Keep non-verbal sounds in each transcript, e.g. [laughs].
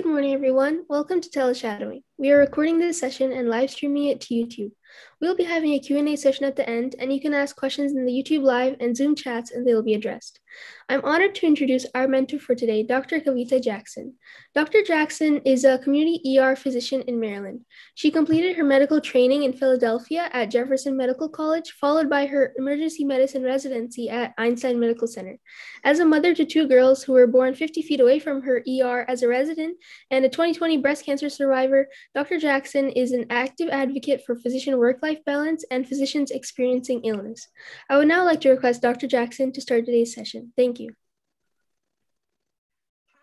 Good morning, everyone. Welcome to Teleshadowing. We are recording this session and live streaming it to YouTube. We'll be having a Q&A session at the end, and you can ask questions in the YouTube Live and Zoom chats, and they will be addressed. I'm honored to introduce our mentor for today, Dr. Kavita Jackson. Dr. Jackson is a community ER physician in Maryland. She completed her medical training in Philadelphia at Jefferson Medical College, followed by her emergency medicine residency at Einstein Medical Center. As a mother to two girls who were born 50 feet away from her ER as a resident and a 2020 breast cancer survivor, Dr. Jackson is an active advocate for physician work life balance and physicians experiencing illness. I would now like to request Dr. Jackson to start today's session. Thank you.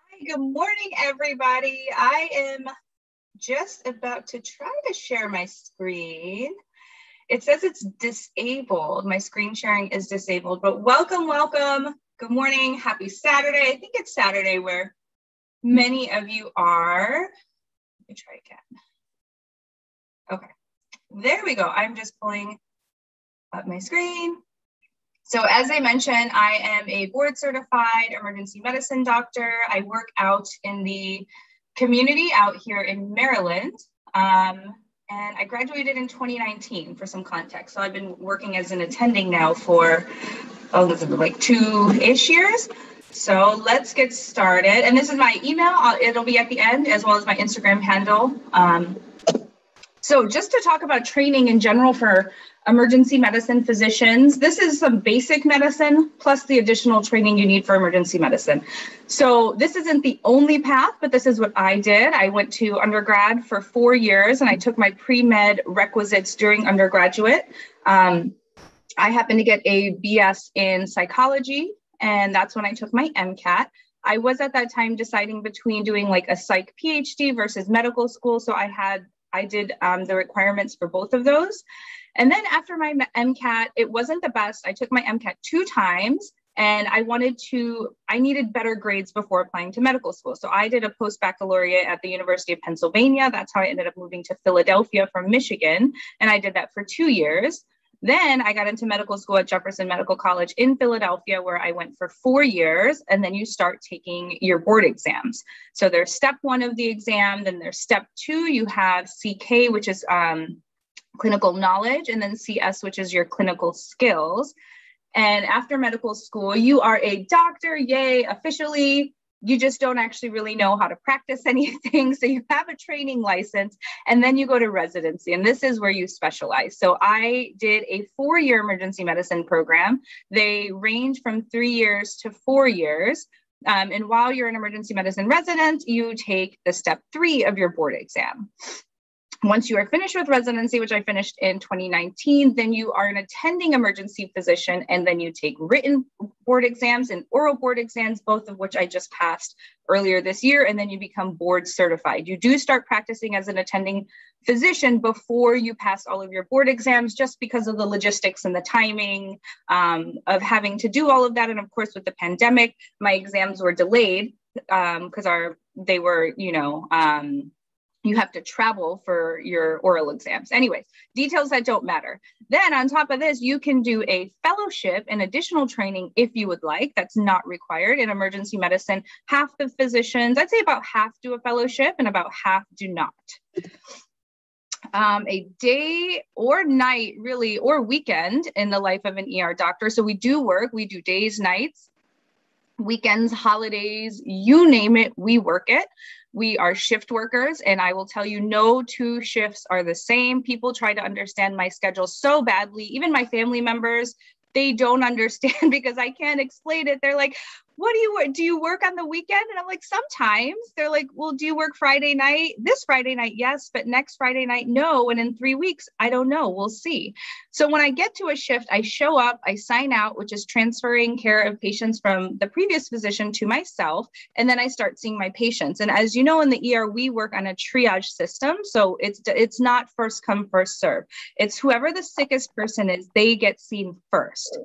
Hi, good morning, everybody. I am just about to try to share my screen. It says it's disabled. My screen sharing is disabled, but welcome, welcome. Good morning. Happy Saturday. I think it's Saturday where many of you are. Me try again. Okay. There we go. I'm just pulling up my screen. So as I mentioned, I am a board certified emergency medicine doctor. I work out in the community out here in Maryland. Um, and I graduated in 2019 for some context. So I've been working as an attending now for, oh, like two-ish years. So let's get started. And this is my email. It'll be at the end as well as my Instagram handle. Um, so just to talk about training in general for emergency medicine physicians, this is some basic medicine plus the additional training you need for emergency medicine. So this isn't the only path, but this is what I did. I went to undergrad for four years and I took my pre-med requisites during undergraduate. Um, I happened to get a BS in psychology and that's when I took my MCAT. I was at that time deciding between doing like a psych PhD versus medical school. So I had I did um, the requirements for both of those. And then after my MCAT, it wasn't the best. I took my MCAT two times and I wanted to, I needed better grades before applying to medical school. So I did a post baccalaureate at the University of Pennsylvania. That's how I ended up moving to Philadelphia from Michigan. And I did that for two years. Then I got into medical school at Jefferson Medical College in Philadelphia, where I went for four years. And then you start taking your board exams. So there's step one of the exam, then there's step two, you have CK, which is um, clinical knowledge, and then CS, which is your clinical skills. And after medical school, you are a doctor, yay, officially you just don't actually really know how to practice [laughs] anything. So you have a training license and then you go to residency. And this is where you specialize. So I did a four year emergency medicine program. They range from three years to four years. Um, and while you're an emergency medicine resident, you take the step three of your board exam. Once you are finished with residency, which I finished in 2019, then you are an attending emergency physician, and then you take written board exams and oral board exams, both of which I just passed earlier this year, and then you become board certified. You do start practicing as an attending physician before you pass all of your board exams, just because of the logistics and the timing um, of having to do all of that. And of course, with the pandemic, my exams were delayed because um, our they were, you know, um, you have to travel for your oral exams. Anyways, details that don't matter. Then on top of this, you can do a fellowship and additional training if you would like. That's not required in emergency medicine. Half the physicians, I'd say about half do a fellowship and about half do not. Um, a day or night, really, or weekend in the life of an ER doctor. So we do work, we do days, nights, weekends, holidays, you name it, we work it. We are shift workers, and I will tell you, no two shifts are the same. People try to understand my schedule so badly, even my family members. They don't [laughs] understand because I can't explain it. They're like, what do you do you work on the weekend? And i'm like sometimes. They're like well do you work friday night this friday night yes but next friday night no. And in three weeks i don't know. We'll see. So when i get to a shift i show up i sign out which is transferring care of patients from the previous physician to myself. And then i start seeing my patients. And as you know in the er we work on a triage system. So it's it's not first come first serve. It's whoever the sickest person is they get seen first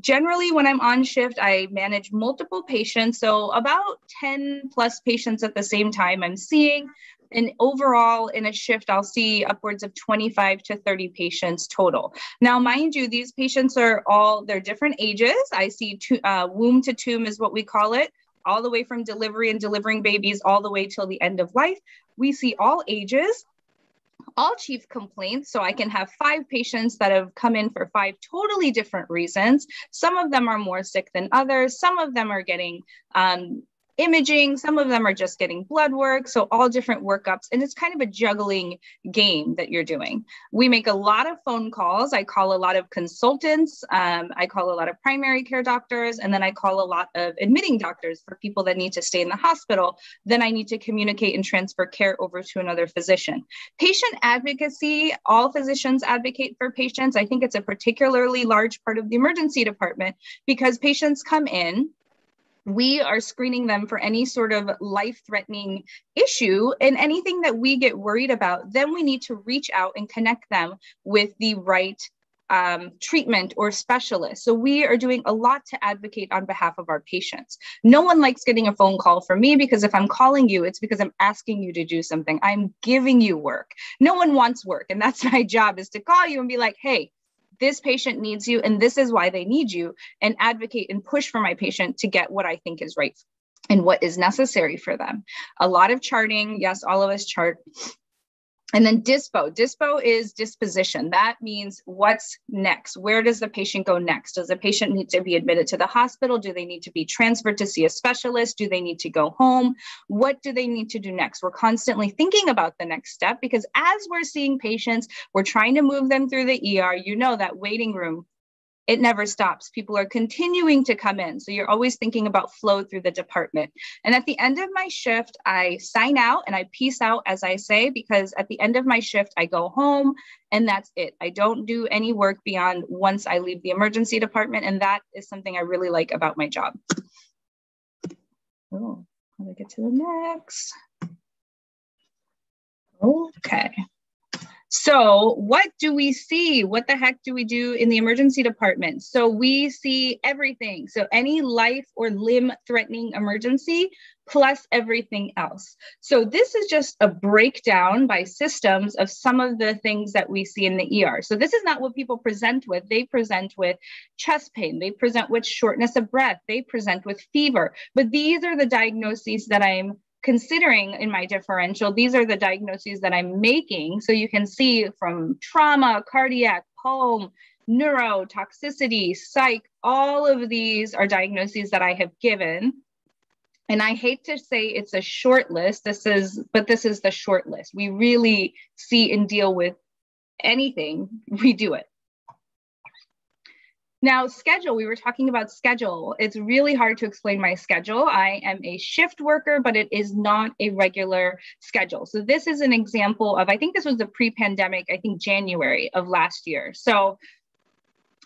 generally when i'm on shift i manage multiple patients. So about 10 plus patients at the same time i'm seeing. And overall in a shift i'll see upwards of 25 to 30 patients total. Now mind you these patients are all they're different ages. I see two, uh, womb to tomb is what we call it all the way from delivery and delivering babies all the way till the end of life. We see all ages, all chief complaints. So I can have five patients that have come in for five totally different reasons. Some of them are more sick than others. Some of them are getting um, imaging. Some of them are just getting blood work. So, all different workups. And it's kind of a juggling game that you're doing. We make a lot of phone calls. I call a lot of consultants. Um, I call a lot of primary care doctors. And then I call a lot of admitting doctors for people that need to stay in the hospital. Then I need to communicate and transfer care over to another physician. Patient advocacy, all physicians advocate for patients. I think it's a particularly large part of the emergency department because patients come in we are screening them for any sort of life threatening issue and anything that we get worried about, then we need to reach out and connect them with the right um, treatment or specialist. So we are doing a lot to advocate on behalf of our patients. No one likes getting a phone call from me because if I'm calling you, it's because I'm asking you to do something. I'm giving you work. No one wants work. And that's [laughs] my job is to call you and be like, hey, this patient needs you and this is why they need you and advocate and push for my patient to get what I think is right and what is necessary for them. A lot of charting, yes, all of us chart. And then dispo. Dispo is disposition. That means what's next? Where does the patient go next? Does the patient need to be admitted to the hospital? Do they need to be transferred to see a specialist? Do they need to go home? What do they need to do next? We're constantly thinking about the next step because as we're seeing patients, we're trying to move them through the ER. You know that waiting room it never stops. People are continuing to come in. So you're always thinking about flow through the department. And at the end of my shift, I sign out and I peace out, as I say, because at the end of my shift, I go home and that's it. I don't do any work beyond once I leave the emergency department. And that is something I really like about my job. Oh, let me get to the next. Okay. So, what do we see? What the heck do we do in the emergency department? So, we see everything. So, any life or limb threatening emergency plus everything else. So, this is just a breakdown by systems of some of the things that we see in the ER. So, this is not what people present with. They present with chest pain, they present with shortness of breath, they present with fever. But these are the diagnoses that I'm considering in my differential, these are the diagnoses that I'm making. So you can see from trauma, cardiac, pulm, neuro, toxicity, psych, all of these are diagnoses that I have given. And I hate to say it's a short list. This is, but this is the short list. We really see and deal with anything, we do it. Now, schedule, we were talking about schedule. It's really hard to explain my schedule. I am a shift worker, but it is not a regular schedule. So, this is an example of, I think this was the pre pandemic, I think January of last year. So,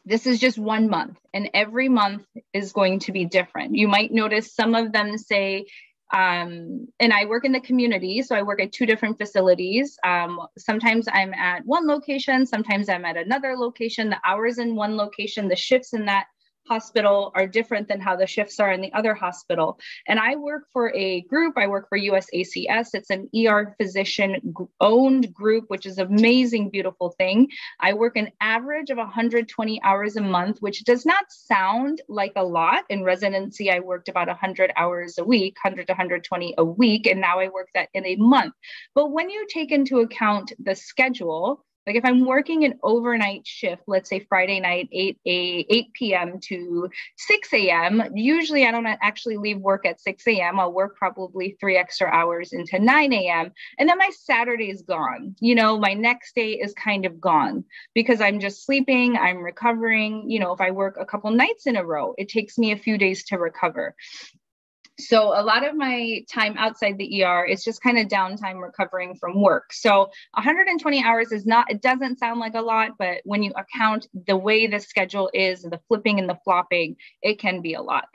this is just one month, and every month is going to be different. You might notice some of them say um, and I work in the community. So I work at two different facilities. Um, sometimes I'm at one location, sometimes I'm at another location. The hours in one location, the shifts in that hospital are different than how the shifts are in the other hospital. And I work for a group, I work for USACS. It's an ER physician owned group, which is amazing, beautiful thing. I work an average of 120 hours a month, which does not sound like a lot. In residency, I worked about 100 hours a week, 100 to 120 a week, and now I work that in a month. But when you take into account the schedule, like if I'm working an overnight shift, let's say Friday night, 8 a 8 p.m. to 6 a.m. Usually I don't actually leave work at 6 a.m. I'll work probably three extra hours into 9 a.m. And then my Saturday is gone. You know, my next day is kind of gone because I'm just sleeping, I'm recovering. You know, if I work a couple nights in a row, it takes me a few days to recover. So a lot of my time outside the ER is just kind of downtime recovering from work. So 120 hours is not, it doesn't sound like a lot, but when you account the way the schedule is, the flipping and the flopping, it can be a lot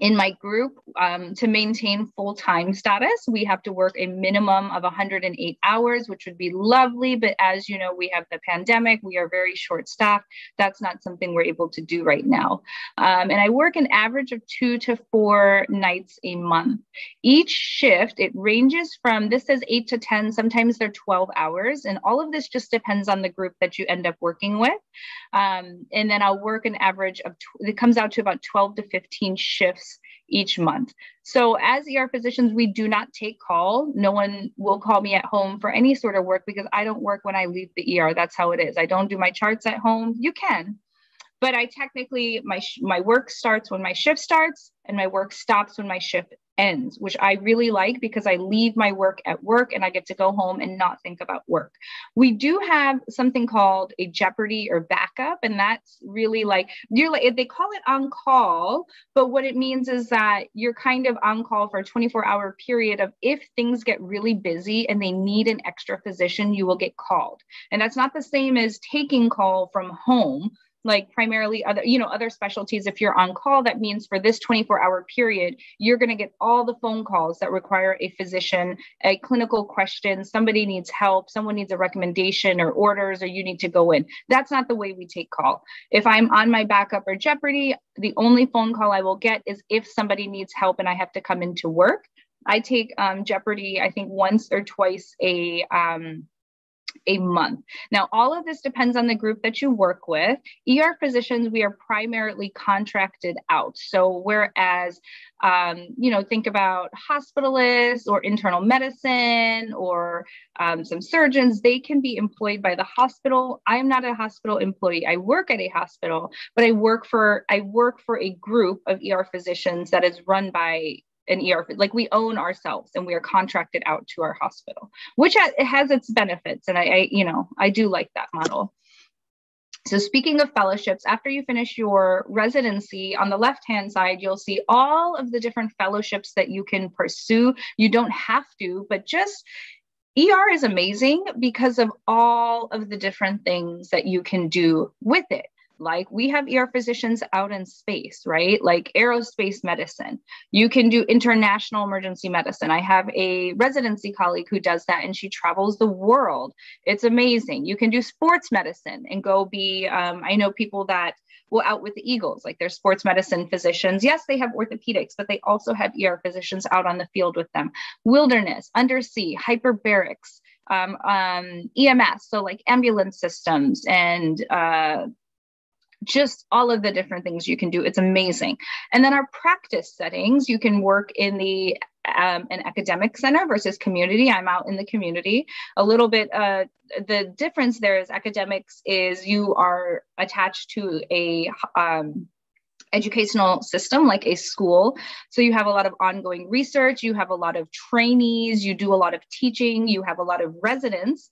in my group, um, to maintain full time status, we have to work a minimum of 108 hours, which would be lovely. But as you know, we have the pandemic, we are very short staffed. That's not something we're able to do right now. Um, and I work an average of two to four nights a month. Each shift, it ranges from this is eight to 10, sometimes they're 12 hours. And all of this just depends on the group that you end up working with. Um, and then I'll work an average of, it comes out to about 12 to 15 shifts each month. So, as ER physicians, we do not take call. No one will call me at home for any sort of work because I don't work when I leave the ER. That's how it is. I don't do my charts at home. You can, but I technically my my work starts when my shift starts and my work stops when my shift ends, which I really like because I leave my work at work and I get to go home and not think about work. We do have something called a Jeopardy or backup, and that's really like you're like they call it on call, but what it means is that you're kind of on call for a 24 hour period of if things get really busy and they need an extra physician, you will get called. And that's not the same as taking call from home like primarily other you know other specialties. If you're on call that means for this 24 hour period you're going to get all the phone calls that require a physician a clinical question somebody needs help someone needs a recommendation or orders or you need to go in. That's not the way we take call. If i'm on my backup or jeopardy the only phone call i will get is if somebody needs help and i have to come into work. I take um, jeopardy i think once or twice a um, a month. Now, all of this depends on the group that you work with. ER physicians, we are primarily contracted out. So, whereas, um, you know, think about hospitalists or internal medicine or um, some surgeons, they can be employed by the hospital. I am not a hospital employee. I work at a hospital, but I work for I work for a group of ER physicians that is run by an ER, like we own ourselves and we are contracted out to our hospital, which has its benefits. And I, I, you know, I do like that model. So speaking of fellowships, after you finish your residency, on the left-hand side, you'll see all of the different fellowships that you can pursue. You don't have to, but just ER is amazing because of all of the different things that you can do with it like we have ER physicians out in space, right? Like aerospace medicine. You can do international emergency medicine. I have a residency colleague who does that and she travels the world. It's amazing. You can do sports medicine and go be, um, I know people that will out with the Eagles, like they're sports medicine physicians. Yes, they have orthopedics, but they also have ER physicians out on the field with them. Wilderness, undersea, hyperbarics, um, um, EMS, so like ambulance systems and uh, just all of the different things you can do. It's amazing. And then our practice settings, you can work in the um, an academic center versus community. I'm out in the community. A little bit, uh, the difference there is academics is you are attached to a um, educational system like a school. So you have a lot of ongoing research, you have a lot of trainees, you do a lot of teaching, you have a lot of residents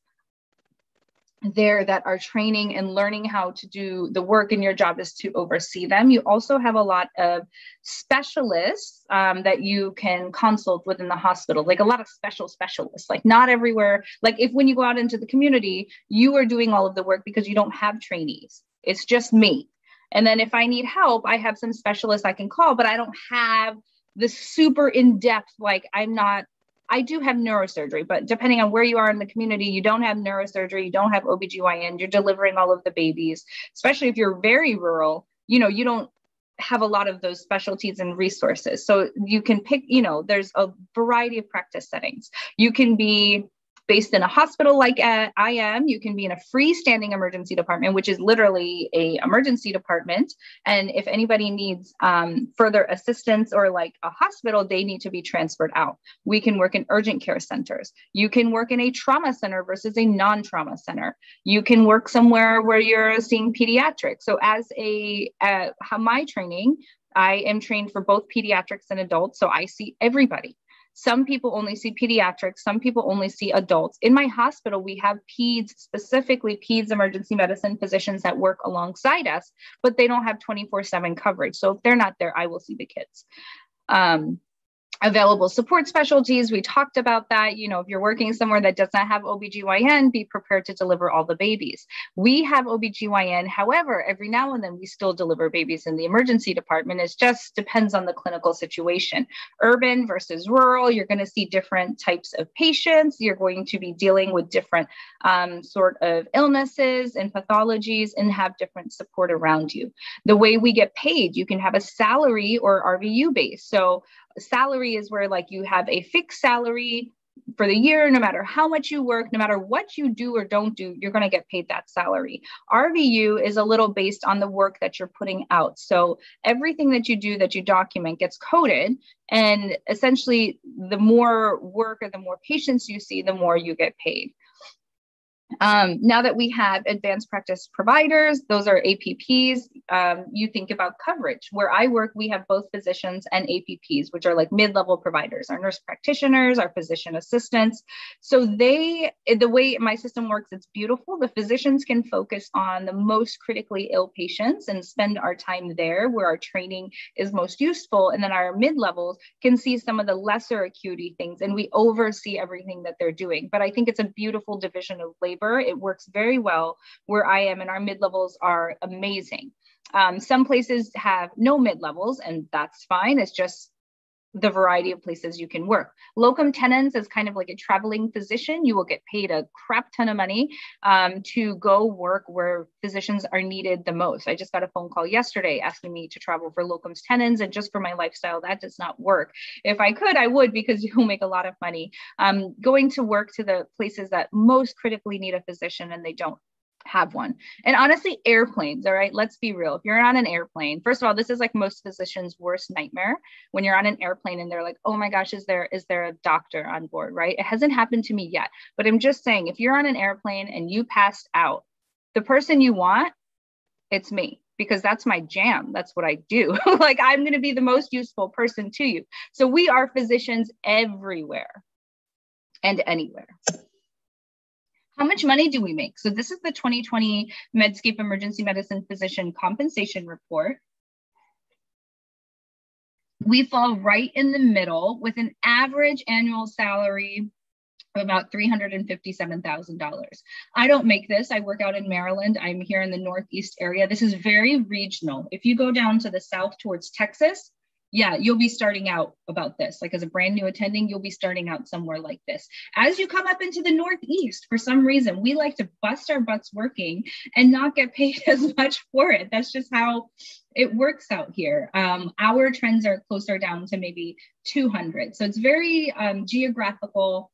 there that are training and learning how to do the work and your job is to oversee them. You also have a lot of specialists um, that you can consult within the hospital like a lot of special specialists like not everywhere like if when you go out into the community you are doing all of the work because you don't have trainees. It's just me. And then if i need help i have some specialists i can call but i don't have the super in-depth like i'm not I do have neurosurgery, but depending on where you are in the community, you don't have neurosurgery, you don't have OBGYN, you're delivering all of the babies, especially if you're very rural, you know, you don't have a lot of those specialties and resources. So you can pick, you know, there's a variety of practice settings. You can be based in a hospital like uh, I am, you can be in a freestanding emergency department, which is literally a emergency department. And if anybody needs um, further assistance or like a hospital, they need to be transferred out. We can work in urgent care centers. You can work in a trauma center versus a non-trauma center. You can work somewhere where you're seeing pediatrics. So as a uh, my training, I am trained for both pediatrics and adults. So I see everybody. Some people only see pediatrics, some people only see adults. In my hospital, we have peds, specifically peds emergency medicine physicians that work alongside us, but they don't have 24 7 coverage. So if they're not there, I will see the kids. Um, available support specialties. We talked about that. You know, if you're working somewhere that does not have OBGYN, be prepared to deliver all the babies. We have OBGYN. However, every now and then we still deliver babies in the emergency department. It just depends on the clinical situation. Urban versus rural, you're going to see different types of patients. You're going to be dealing with different um, sort of illnesses and pathologies and have different support around you. The way we get paid, you can have a salary or RVU base. So salary is where like you have a fixed salary for the year, no matter how much you work, no matter what you do or don't do, you're going to get paid that salary. RVU is a little based on the work that you're putting out. So everything that you do that you document gets coded. And essentially, the more work or the more patients you see, the more you get paid. Um, now that we have advanced practice providers, those are APPs, um, you think about coverage. Where I work, we have both physicians and APPs, which are like mid level providers, our nurse practitioners, our physician assistants. So they, the way my system works, it's beautiful. The physicians can focus on the most critically ill patients and spend our time there where our training is most useful. And then our mid levels can see some of the lesser acuity things and we oversee everything that they're doing. But I think it's a beautiful division of labor labor. It works very well where I am, and our mid levels are amazing. Um, some places have no mid levels, and that's fine. It's just the variety of places you can work. Locum tenens is kind of like a traveling physician. You will get paid a crap ton of money um, to go work where physicians are needed the most. I just got a phone call yesterday asking me to travel for locum tenens, and just for my lifestyle, that does not work. If I could, I would because [laughs] you'll make a lot of money. Um, going to work to the places that most critically need a physician and they don't have one. And honestly, airplanes, all right, let's be real. If you're on an airplane, first of all, this is like most physicians' worst nightmare when you're on an airplane and they're like, oh my gosh, is there is there a doctor on board, right? It hasn't happened to me yet. But I'm just saying, if you're on an airplane and you passed out, the person you want, it's me because that's my jam. That's what I do. [laughs] like I'm going to be the most useful person to you. So we are physicians everywhere and anywhere. How much money do we make? So this is the 2020 Medscape Emergency Medicine Physician Compensation Report. We fall right in the middle with an average annual salary of about $357,000. I don't make this. I work out in Maryland. I'm here in the Northeast area. This is very regional. If you go down to the south towards Texas, yeah, you'll be starting out about this. Like as a brand new attending, you'll be starting out somewhere like this. As you come up into the Northeast, for some reason, we like to bust our butts working and not get paid [laughs] as much for it. That's just how it works out here. Um, our trends are closer down to maybe 200. So it's very um, geographical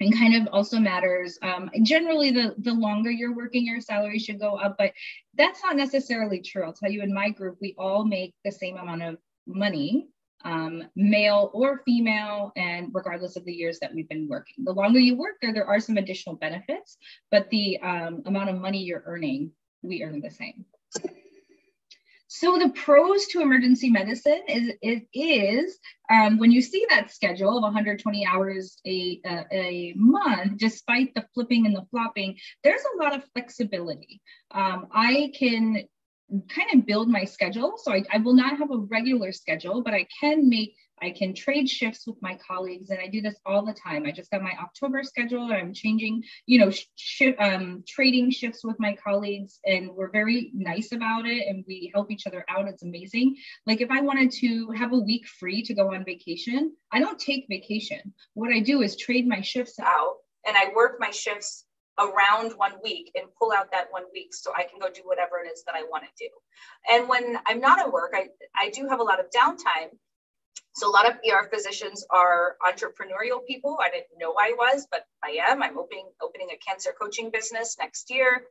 and kind of also matters. Um, generally, the, the longer you're working, your salary should go up, but that's not necessarily true. I'll tell you, in my group, we all make the same amount of money, um, male or female, and regardless of the years that we've been working. The longer you work there, there are some additional benefits, but the um, amount of money you're earning, we earn the same. So the pros to emergency medicine is it is um, when you see that schedule of 120 hours a, a, a, month, despite the flipping and the flopping, there's a lot of flexibility. Um, I can kind of build my schedule. So I, I will not have a regular schedule, but I can make I can trade shifts with my colleagues, and I do this all the time. I just got my October schedule, and I'm changing, you know, sh- um, trading shifts with my colleagues, and we're very nice about it, and we help each other out. It's amazing. Like if I wanted to have a week free to go on vacation, I don't take vacation. What I do is trade my shifts out, and I work my shifts around one week and pull out that one week so I can go do whatever it is that I want to do. And when I'm not at work, I, I do have a lot of downtime. So a lot of ER physicians are entrepreneurial people. I didn't know I was, but I am. I'm opening opening a cancer coaching business next year.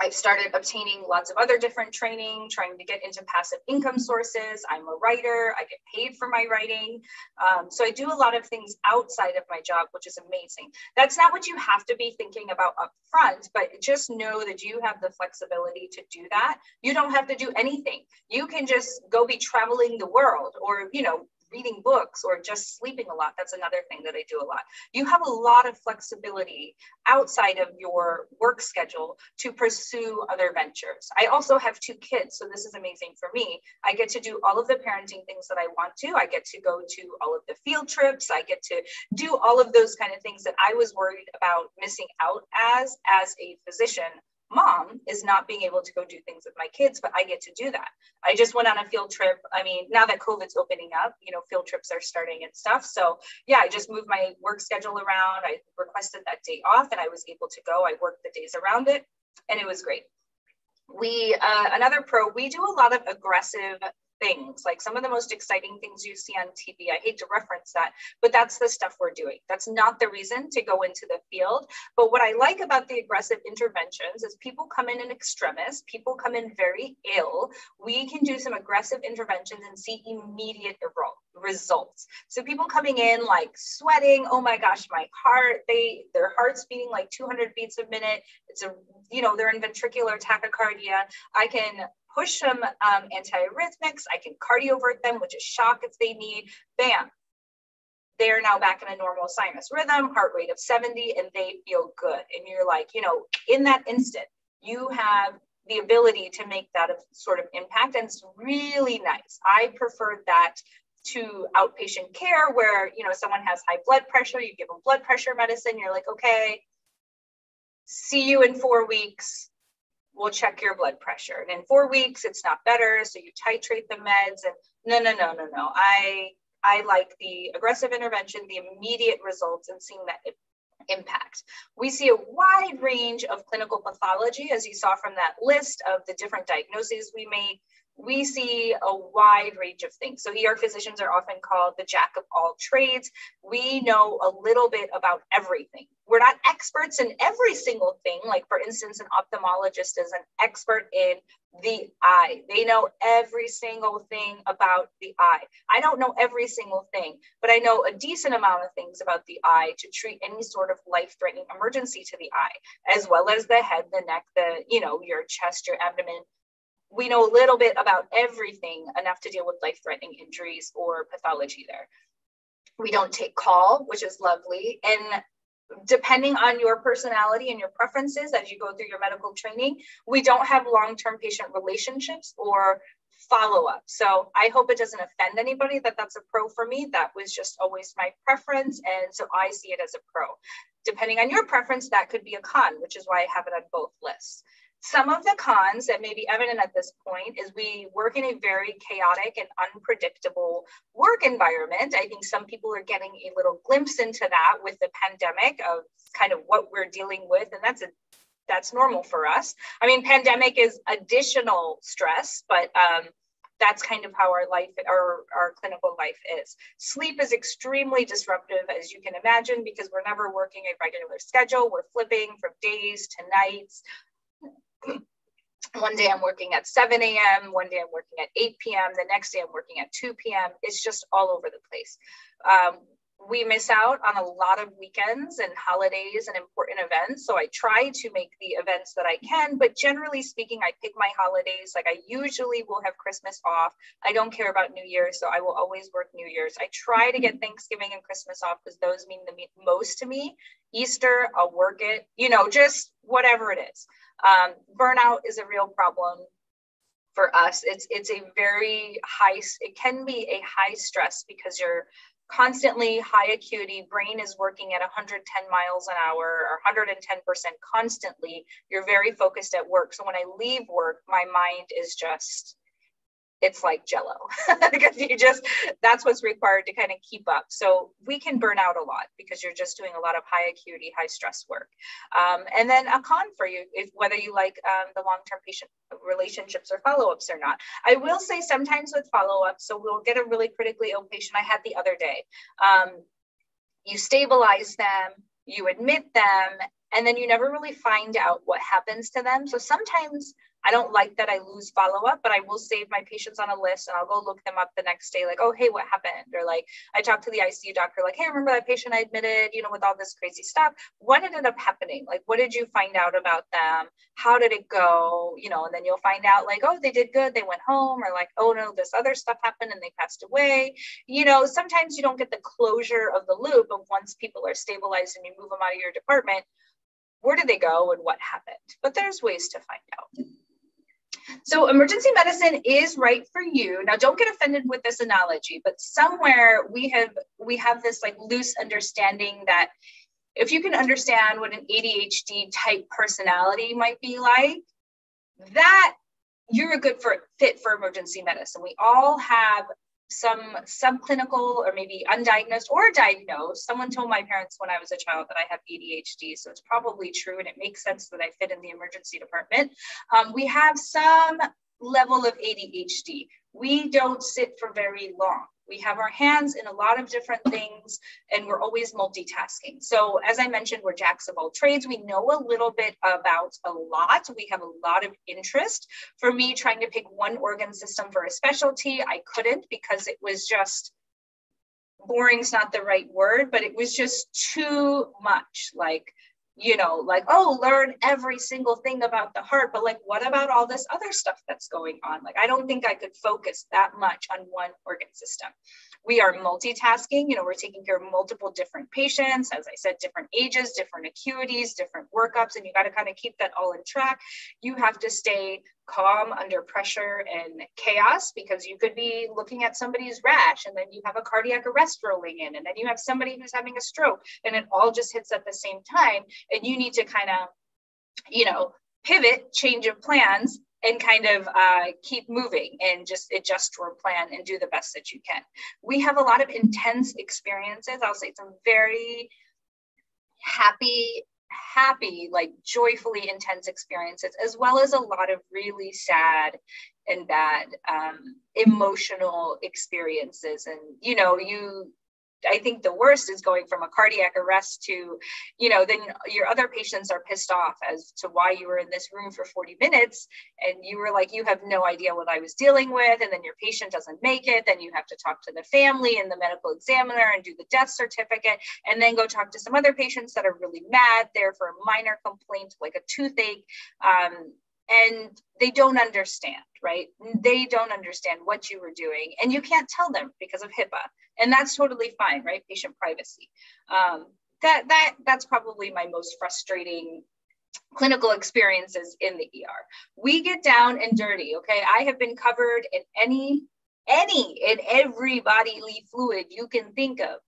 I've started obtaining lots of other different training, trying to get into passive income sources. I'm a writer, I get paid for my writing. Um, so I do a lot of things outside of my job, which is amazing. That's not what you have to be thinking about up front, but just know that you have the flexibility to do that. You don't have to do anything. You can just go be traveling the world or, you know, reading books or just sleeping a lot. That's another thing that I do a lot. You have a lot of flexibility outside of your work schedule to pursue other ventures. I also have two kids, so this is amazing for me. I get to do all of the parenting things that I want to. I get to go to all of the field trips. I get to do all of those kind of things that I was worried about missing out as as a physician mom is not being able to go do things with my kids, but I get to do that. I just went on a field trip. I mean, now that COVID's opening up, you know, field trips are starting and stuff. So yeah, I just moved my work schedule around. I requested that day off and I was able to go. I worked the days around it and it was great. We, uh, another pro, we do a lot of aggressive things, like some of the most exciting things you see on TV. I hate to reference that, but that's the stuff we're doing. That's not the reason to go into the field. But what I like about the aggressive interventions is people come in in extremis, people come in very ill. We can do some aggressive interventions and see immediate results. So people coming in like sweating, oh my gosh, my heart, they their heart's beating like 200 beats a minute. It's a, you know, they're in ventricular tachycardia. I can push them um, antiarrhythmics. I can cardiovert them, which is shock if they need. Bam. They are now back in a normal sinus rhythm, heart rate of 70, and they feel good. And you're like, you know, in that instant, you have the ability to make that sort of impact. And it's really nice. I prefer that to outpatient care where, you know, someone has high blood pressure, you give them blood pressure medicine, you're like, okay, see you in four weeks we'll check your blood pressure. And in four weeks, it's not better. So you titrate the meds. And no, no, no, no, no. I I like the aggressive intervention, the immediate results, and seeing that impact. We see a wide range of clinical pathology, as you saw from that list of the different diagnoses we make we see a wide range of things. So ER physicians are often called the jack of all trades. We know a little bit about everything. We're not experts in every single thing. Like for instance, an ophthalmologist is an expert in the eye. They know every single thing about the eye. I don't know every single thing, but I know a decent amount of things about the eye to treat any sort of life-threatening emergency to the eye, as well as the head, the neck, the, you know, your chest, your abdomen, we know a little bit about everything enough to deal with life threatening injuries or pathology there. We don't take call, which is lovely. And depending on your personality and your preferences as you go through your medical training, we don't have long term patient relationships or follow up. So I hope it doesn't offend anybody that that's a pro for me. That was just always my preference. And so I see it as a pro. Depending on your preference, that could be a con, which is why I have it on both lists. Some of the cons that may be evident at this point is we work in a very chaotic and unpredictable work environment. I think some people are getting a little glimpse into that with the pandemic of kind of what we're dealing with, and that's a that's normal for us. I mean, pandemic is additional stress, but um, that's kind of how our life our, our clinical life is sleep is extremely disruptive as you can imagine because we're never working a regular schedule we're flipping from days to nights one day I'm working at 7 a.m., one day I'm working at 8 p.m., the next day I'm working at 2 p.m. It's just all over the place. Um, we miss out on a lot of weekends and holidays and important events. So I try to make the events that I can, but generally speaking, I pick my holidays. Like I usually will have Christmas off. I don't care about New Year's, so I will always work New Year's. I try to get Thanksgiving and Christmas off because those mean the most to me. Easter, I'll work it, you know, just whatever it is. Um, burnout is a real problem for us. It's it's a very high. It can be a high stress because you're constantly high acuity. Brain is working at 110 miles an hour or 110 percent constantly. You're very focused at work. So when I leave work, my mind is just it's like jello. [laughs] Because you just that's what's required to kind of keep up. So we can burn out a lot because you're just doing a lot of high acuity high stress work. Um, and then a con for you if whether you like um, the long-term patient relationships or follow-ups or not. I will say sometimes with follow-ups so we'll get a really critically ill patient. I had the other day. Um, you stabilize them you admit them and then you never really find out what happens to them. So sometimes I don't like that I lose follow up, but I will save my patients on a list and I'll go look them up the next day, like, oh, hey, what happened? Or like, I talked to the ICU doctor, like, hey, remember that patient I admitted, you know, with all this crazy stuff? What ended up happening? Like, what did you find out about them? How did it go? You know, and then you'll find out, like, oh, they did good, they went home, or like, oh, no, this other stuff happened and they passed away. You know, sometimes you don't get the closure of the loop of once people are stabilized and you move them out of your department. Where did they go and what happened? But there's ways to find out. So emergency medicine is right for you. Now don't get offended with this analogy, but somewhere we have we have this like loose understanding that if you can understand what an ADHD type personality might be like, that you're a good for fit for emergency medicine. We all have some subclinical or maybe undiagnosed or diagnosed. Someone told my parents when I was a child that I have ADHD, so it's probably true and it makes sense that I fit in the emergency department. Um, we have some level of ADHD. We don't sit for very long. We have our hands in a lot of different things and we're always multitasking. So, as I mentioned, we're jacks of all trades. We know a little bit about a lot. We have a lot of interest. For me, trying to pick one organ system for a specialty, I couldn't because it was just boring's not the right word, but it was just too much. Like, you know, like, oh, learn every single thing about the heart, but like, what about all this other stuff that's going on? Like, I don't think I could focus that much on one organ system. We are multitasking, you know, we're taking care of multiple different patients, as I said, different ages, different acuities, different workups, and you got to kind of keep that all in track. You have to stay calm under pressure and chaos because you could be looking at somebody's rash and then you have a cardiac arrest rolling in and then you have somebody who's having a stroke and it all just hits at the same time and you need to kind of you know pivot change of plans and kind of uh, keep moving and just adjust your plan and do the best that you can. We have a lot of intense experiences. I'll say some very happy happy, like joyfully intense experiences, as well as a lot of really sad and bad um, emotional experiences. And, you know, you I think the worst is going from a cardiac arrest to, you know, then your other patients are pissed off as to why you were in this room for 40 minutes and you were like, you have no idea what I was dealing with. And then your patient doesn't make it. Then you have to talk to the family and the medical examiner and do the death certificate and then go talk to some other patients that are really mad there for a minor complaint like a toothache. Um, and they don't understand, right? They don't understand what you were doing, and you can't tell them because of HIPAA, and that's totally fine, right? Patient privacy. Um, that that that's probably my most frustrating clinical experiences in the ER. We get down and dirty, okay? I have been covered in any any in every bodily fluid you can think of.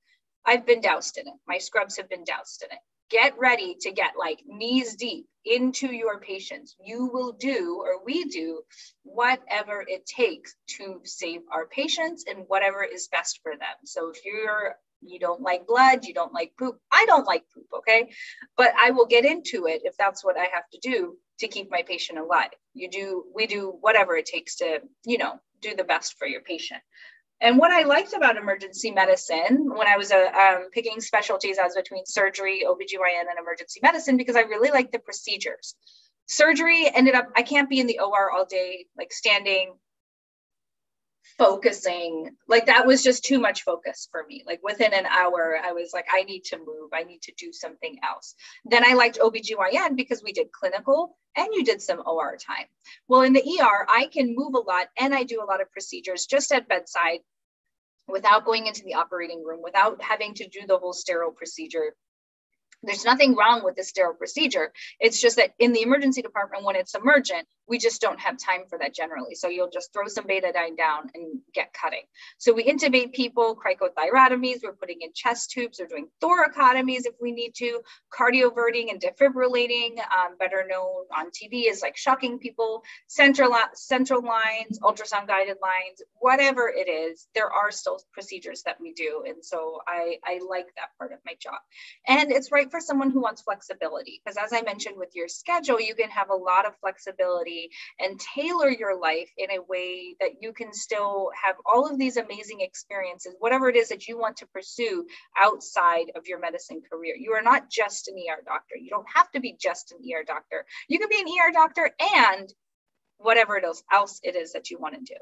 I've been doused in it. My scrubs have been doused in it get ready to get like knees deep into your patients. You will do, or we do, whatever it takes to save our patients and whatever is best for them. So if you're you don't like blood, you don't like poop. I don't like poop, okay? But I will get into it if that's what I have to do to keep my patient alive. You do, we do whatever it takes to, you know, do the best for your patient. And what I liked about emergency medicine when I was uh, um, picking specialties, I was between surgery, OBGYN, and emergency medicine because I really liked the procedures. Surgery ended up, I can't be in the OR all day, like standing, focusing. Like that was just too much focus for me. Like within an hour, I was like, I need to move, I need to do something else. Then I liked OBGYN because we did clinical and you did some OR time. Well, in the ER, I can move a lot and I do a lot of procedures just at bedside without going into the operating room, without having to do the whole sterile procedure there's nothing wrong with the sterile procedure. It's just that in the emergency department, when it's emergent, we just don't have time for that generally. So you'll just throw some betadine down and get cutting. So we intubate people, cricothyrotomies, we're putting in chest tubes, we're doing thoracotomies if we need to, cardioverting and defibrillating, um, better known on TV as like shocking people, central, central lines, ultrasound guided lines, whatever it is, there are still procedures that we do. And so I, I like that part of my job. And it's right for someone who wants flexibility, because as I mentioned with your schedule, you can have a lot of flexibility and tailor your life in a way that you can still have all of these amazing experiences, whatever it is that you want to pursue outside of your medicine career. You are not just an ER doctor. You don't have to be just an ER doctor. You can be an ER doctor and whatever else it is that you want to do.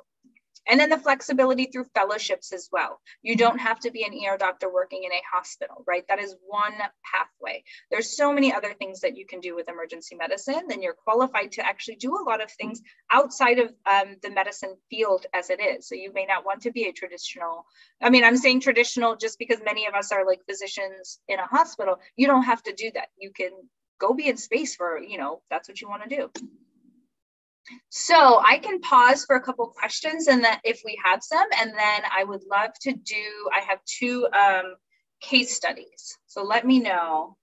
And then the flexibility through fellowships as well. You don't have to be an ER doctor working in a hospital, right? That is one pathway. There's so many other things that you can do with emergency medicine. Then you're qualified to actually do a lot of things outside of um, the medicine field as it is. So you may not want to be a traditional, I mean, I'm saying traditional just because many of us are like physicians in a hospital. You don't have to do that. You can go be in space for, you know, that's what you want to do. So I can pause for a couple questions and that if we have some, and then I would love to do, I have two um, case studies. So let me know.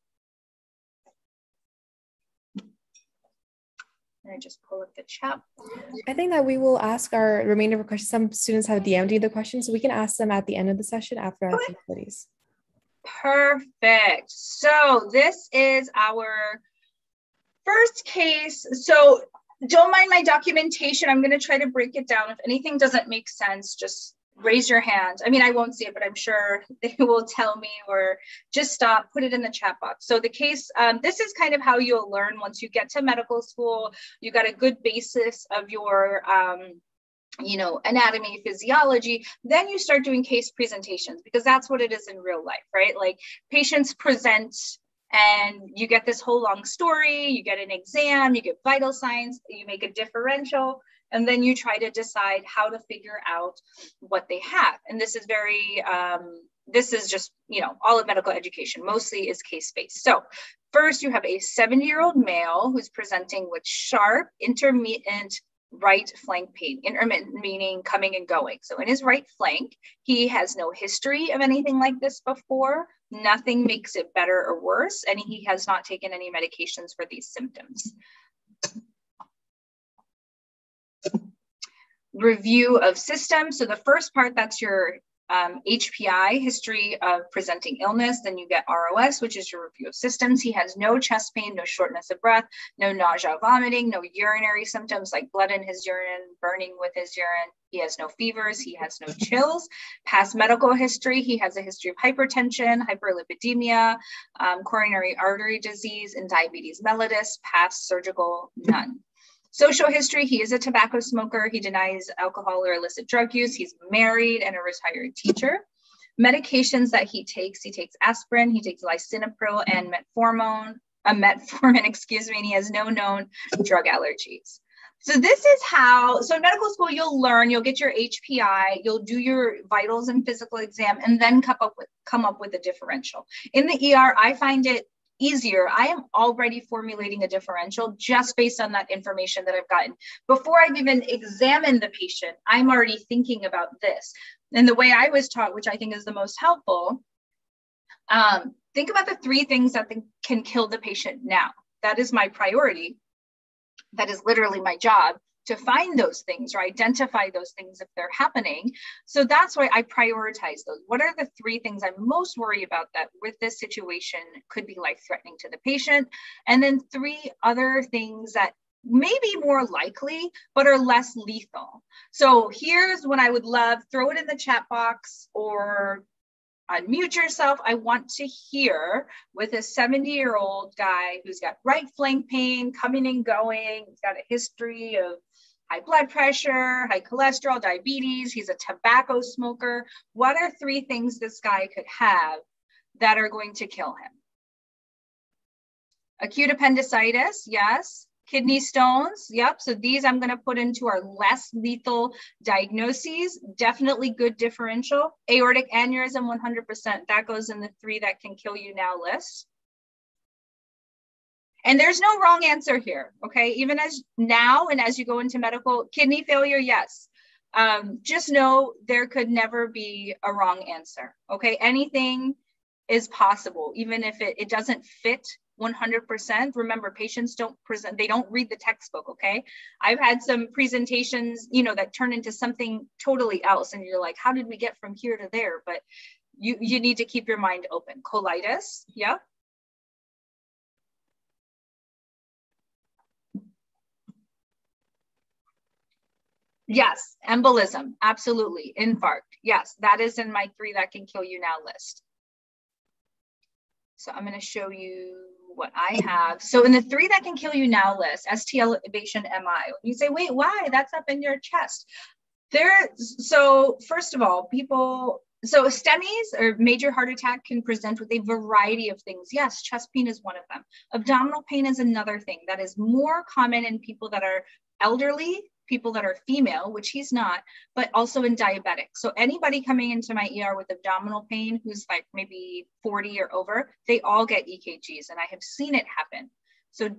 I just pull up the chat. I think that we will ask our remainder of questions. Some students have DM'd the questions, so we can ask them at the end of the session after our case studies. Perfect. So this is our first case. So don't mind my documentation. I'm going to try to break it down. If anything doesn't make sense, just raise your hand. I mean, I won't see it, but I'm sure [laughs] they will tell me or just stop, put it in the chat box. So the case, um, this is kind of how you'll learn once you get to medical school, you got a good basis of your, um, you know, anatomy, physiology, then you start doing case presentations because that's what it is in real life, right? Like patients present and you get this whole long story, you get an exam, you get vital signs, you make a differential, and then you try to decide how to figure out what they have. And this is very, um, this is just, you know, all of medical education mostly is case based. So, first, you have a 70 year old male who's presenting with sharp, intermittent right flank pain, intermittent meaning coming and going. So, in his right flank, he has no history of anything like this before. Nothing makes it better or worse, and he has not taken any medications for these symptoms review of systems. So the first part, that's your um, HPI, history of presenting illness. Then you get ROS, which is your review of systems. He has no chest pain, no shortness of breath, no nausea, vomiting, no urinary symptoms like blood in his urine, burning with his urine. He has no fevers. He has no [laughs] chills. Past medical history, he has a history of hypertension, hyperlipidemia, um, coronary artery disease, and diabetes mellitus. Past surgical, none. Social history, he is a tobacco smoker. He denies alcohol or illicit drug use. He's married and a retired teacher. Medications that he takes, he takes aspirin, he takes lisinopril and metformin, a uh, metformin, [laughs] excuse me, and he has no known drug allergies. So this is how, so in medical school, you'll learn, you'll get your HPI, you'll do your vitals and physical exam, and then come up with, come up with a differential. In the ER, I find it easier. I am already formulating a differential just based on that information that I've gotten. Before I've even examined the patient, I'm already thinking about this. And the way I was taught, which I think is the most helpful, um, think about the three things that can kill the patient now. That is my priority. That is literally my job to find those things or identify those things if they're happening. So that's why I prioritize those. What are the three things I'm most worried about that with this situation could be life threatening to the patient? And then three other things that may be more likely, but are less lethal. So here's what I would love throw it in the chat box or unmute yourself. I want to hear with a 70 year old guy who's got right flank pain coming and going, he's got a history of high blood pressure, high cholesterol, diabetes, he's a tobacco smoker. What are three things this guy could have that are going to kill him? Acute appendicitis, yes. Kidney stones, yep. So these I'm going to put into our less lethal diagnoses. Definitely good differential. Aortic aneurysm, 100%. That goes in the three that can kill you now list. And there's no wrong answer here, okay? Even as now and as you go into medical, kidney failure, yes. Um, just know there could never be a wrong answer, okay? Anything is possible, even if it, it doesn't fit 100%. Remember, patients don't present, they don't read the textbook, okay? I've had some presentations, you know, that turn into something totally else. And you're like, how did we get from here to there? But you, you need to keep your mind open. Colitis, yeah. Yes, embolism, absolutely. Infarct, yes, that is in my three that can kill you now list. So I'm going to show you what I have. So in the three that can kill you now list, ST elevation MI, you say, wait, why? That's up in your chest. There, so first of all, people, so STEMIs or major heart attack can present with a variety of things. Yes, chest pain is one of them. Abdominal pain is another thing that is more common in people that are elderly people that are female, which he's not, but also in diabetic. So anybody coming into my ER with abdominal pain who's like maybe 40 or over, they all get EKGs and I have seen it happen. So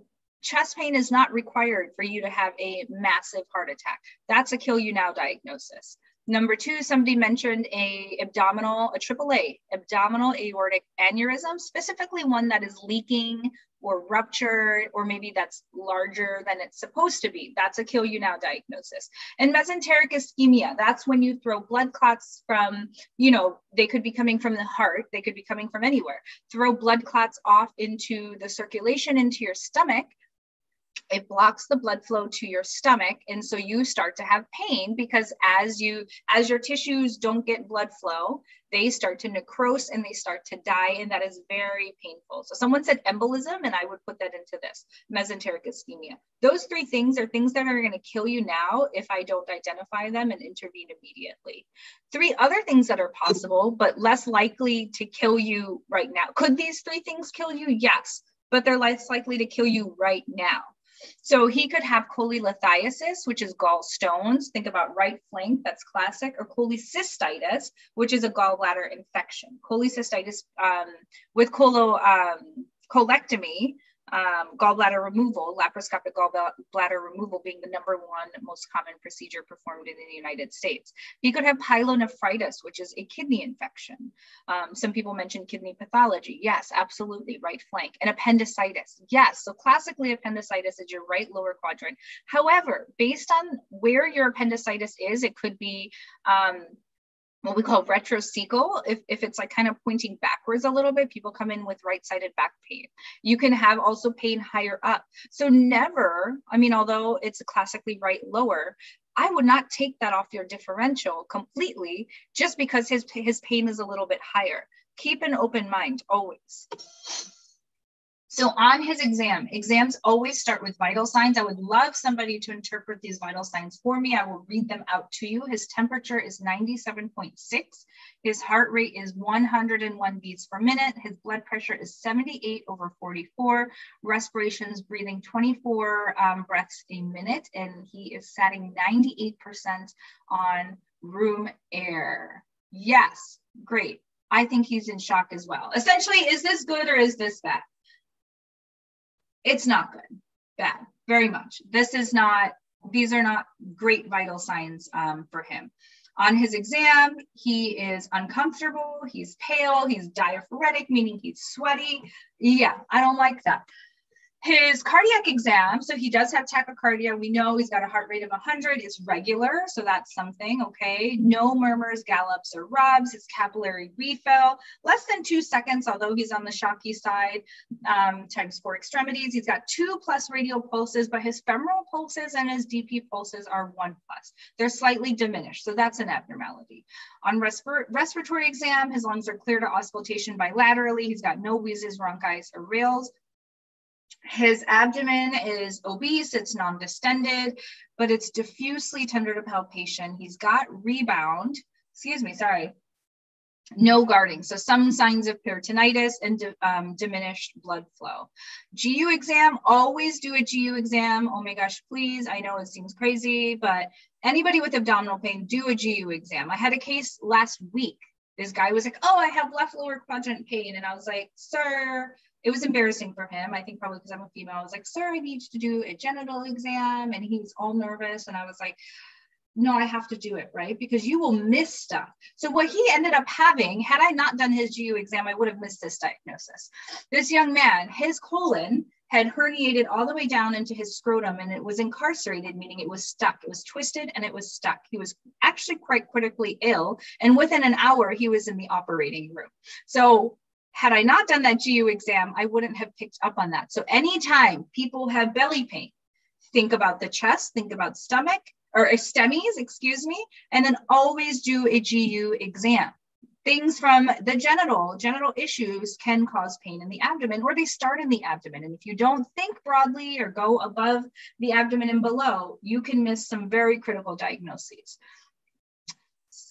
chest pain is not required for you to have a massive heart attack. That's a kill you now diagnosis. Number two, somebody mentioned a abdominal, a AAA, abdominal aortic aneurysm, specifically one that is leaking or ruptured, or maybe that's larger than it's supposed to be. That's a kill you now diagnosis. And mesenteric ischemia, that's when you throw blood clots from, you know, they could be coming from the heart, they could be coming from anywhere. Throw blood clots off into the circulation into your stomach it blocks the blood flow to your stomach and so you start to have pain because as you as your tissues don't get blood flow they start to necrose and they start to die and that is very painful. So someone said embolism and i would put that into this mesenteric ischemia. Those three things are things that are going to kill you now if i don't identify them and intervene immediately. Three other things that are possible but less likely to kill you right now. Could these three things kill you? Yes but they're less likely to kill you right now so he could have cholelithiasis, which is gallstones. Think about right flank, that's classic, or cholecystitis, which is a gallbladder infection. Cholecystitis um, with colo, um, colectomy um, gallbladder removal, laparoscopic gallbladder removal being the number one most common procedure performed in the United States. You could have pyelonephritis, which is a kidney infection. Um, some people mention kidney pathology. Yes, absolutely, right flank. And appendicitis. Yes, so classically appendicitis is your right lower quadrant. However, based on where your appendicitis is, it could be um, what we call retrocecal. If, if it's like kind of pointing backwards a little bit, people come in with right-sided back pain. You can have also pain higher up. So never, I mean, although it's classically right lower, I would not take that off your differential completely just because his, his pain is a little bit higher. Keep an open mind always. So on his exam, exams always start with vital signs. I would love somebody to interpret these vital signs for me. I will read them out to you. His temperature is 97.6. His heart rate is 101 beats per minute. His blood pressure is 78 over 44. Respirations, breathing 24 um, breaths a minute. And he is setting 98% on room air. Yes, great. I think he's in shock as well. Essentially, is this good or is this bad? It's not good, bad, very much. This is not, these are not great vital signs um, for him. On his exam, he is uncomfortable, he's pale, he's diaphoretic, meaning he's sweaty. Yeah, I don't like that. His cardiac exam, so he does have tachycardia. We know he's got a heart rate of 100. It's regular, so that's something, okay? No murmurs, gallops, or rubs. His capillary refill, less than two seconds, although he's on the shocky side, um, times four extremities. He's got two plus radial pulses, but his femoral pulses and his DP pulses are one plus. They're slightly diminished, so that's an abnormality. On respir respiratory exam, his lungs are clear to auscultation bilaterally. He's got no wheezes, rhonchitis, or rales. His abdomen is obese, it's non-distended, but it's diffusely tender to palpation. He's got rebound, excuse me, sorry, no guarding. So some signs of peritonitis and um, diminished blood flow. GU exam, always do a GU exam. Oh my gosh, please. I know it seems crazy, but anybody with abdominal pain, do a GU exam. I had a case last week. This guy was like, oh, I have left lower quadrant pain. And I was like, sir, it was embarrassing for him. I think probably because I'm a female. I was like, sir, I need to do a genital exam. And he was all nervous. And I was like, no, I have to do it, right? Because you will miss stuff. So what he ended up having, had I not done his GU exam, I would have missed this diagnosis. This young man, his colon had herniated all the way down into his scrotum and it was incarcerated, meaning it was stuck. It was twisted and it was stuck. He was actually quite critically ill. And within an hour, he was in the operating room. So had I not done that GU exam, I wouldn't have picked up on that. So anytime people have belly pain, think about the chest, think about stomach or STEMIs, excuse me, and then always do a GU exam. Things from the genital, genital issues can cause pain in the abdomen or they start in the abdomen. And if you don't think broadly or go above the abdomen and below, you can miss some very critical diagnoses.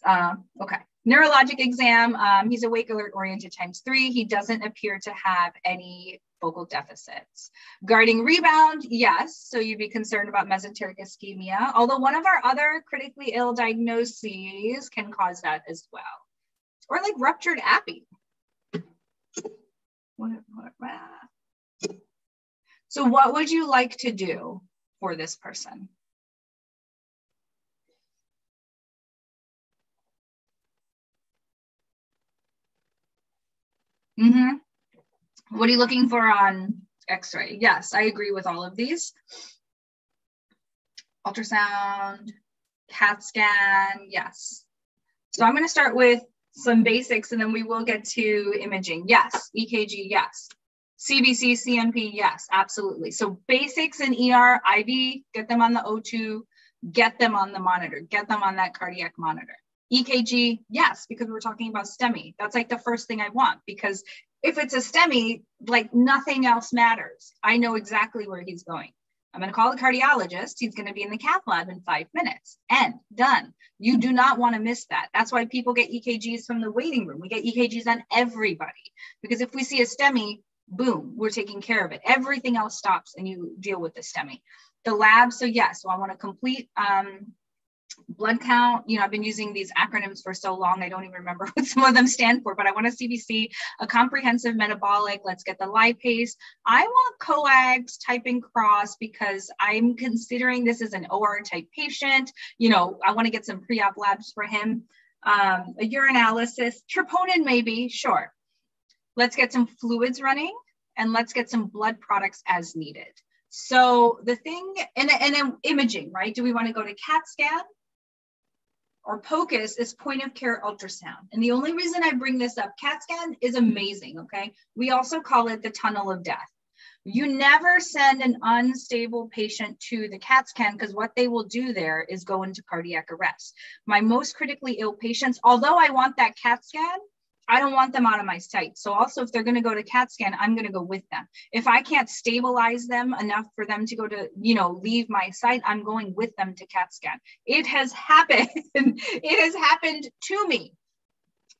Uh, okay. Neurologic exam, um, he's awake alert oriented times three. He doesn't appear to have any focal deficits. Guarding rebound, yes. So you'd be concerned about mesenteric ischemia, although one of our other critically ill diagnoses can cause that as well. Or like ruptured appy. So what would you like to do for this person? Mm-hmm. What are you looking for on x-ray? Yes, I agree with all of these. Ultrasound, CAT scan, yes. So I'm gonna start with some basics and then we will get to imaging. Yes, EKG, yes. CBC, CMP, yes, absolutely. So basics in ER, IV, get them on the O2, get them on the monitor, get them on that cardiac monitor. EKG, yes, because we're talking about STEMI. That's like the first thing I want because if it's a STEMI, like nothing else matters. I know exactly where he's going. I'm going to call the cardiologist. He's going to be in the cath lab in five minutes. And done. You do not want to miss that. That's why people get EKGs from the waiting room. We get EKGs on everybody because if we see a STEMI, boom, we're taking care of it. Everything else stops and you deal with the STEMI. The lab, so yes, so I want to complete um, blood count. You know, I've been using these acronyms for so long, I don't even remember [laughs] what some of them stand for, but I want a CBC, a comprehensive metabolic. Let's get the lipase. I want coags typing cross because I'm considering this as an OR type patient. You know, I want to get some pre op labs for him. Um, a urinalysis, troponin, maybe, sure. Let's get some fluids running and let's get some blood products as needed. So the thing, and, and then imaging, right? Do we want to go to CAT scan? Or POCUS is point of care ultrasound. And the only reason I bring this up, CAT scan is amazing, okay? We also call it the tunnel of death. You never send an unstable patient to the CAT scan because what they will do there is go into cardiac arrest. My most critically ill patients, although I want that CAT scan, I don't want them out of my sight. So also if they're going to go to CAT scan, I'm going to go with them. If I can't stabilize them enough for them to go to, you know, leave my sight, I'm going with them to CAT scan. It has [laughs] happened. it has happened to me.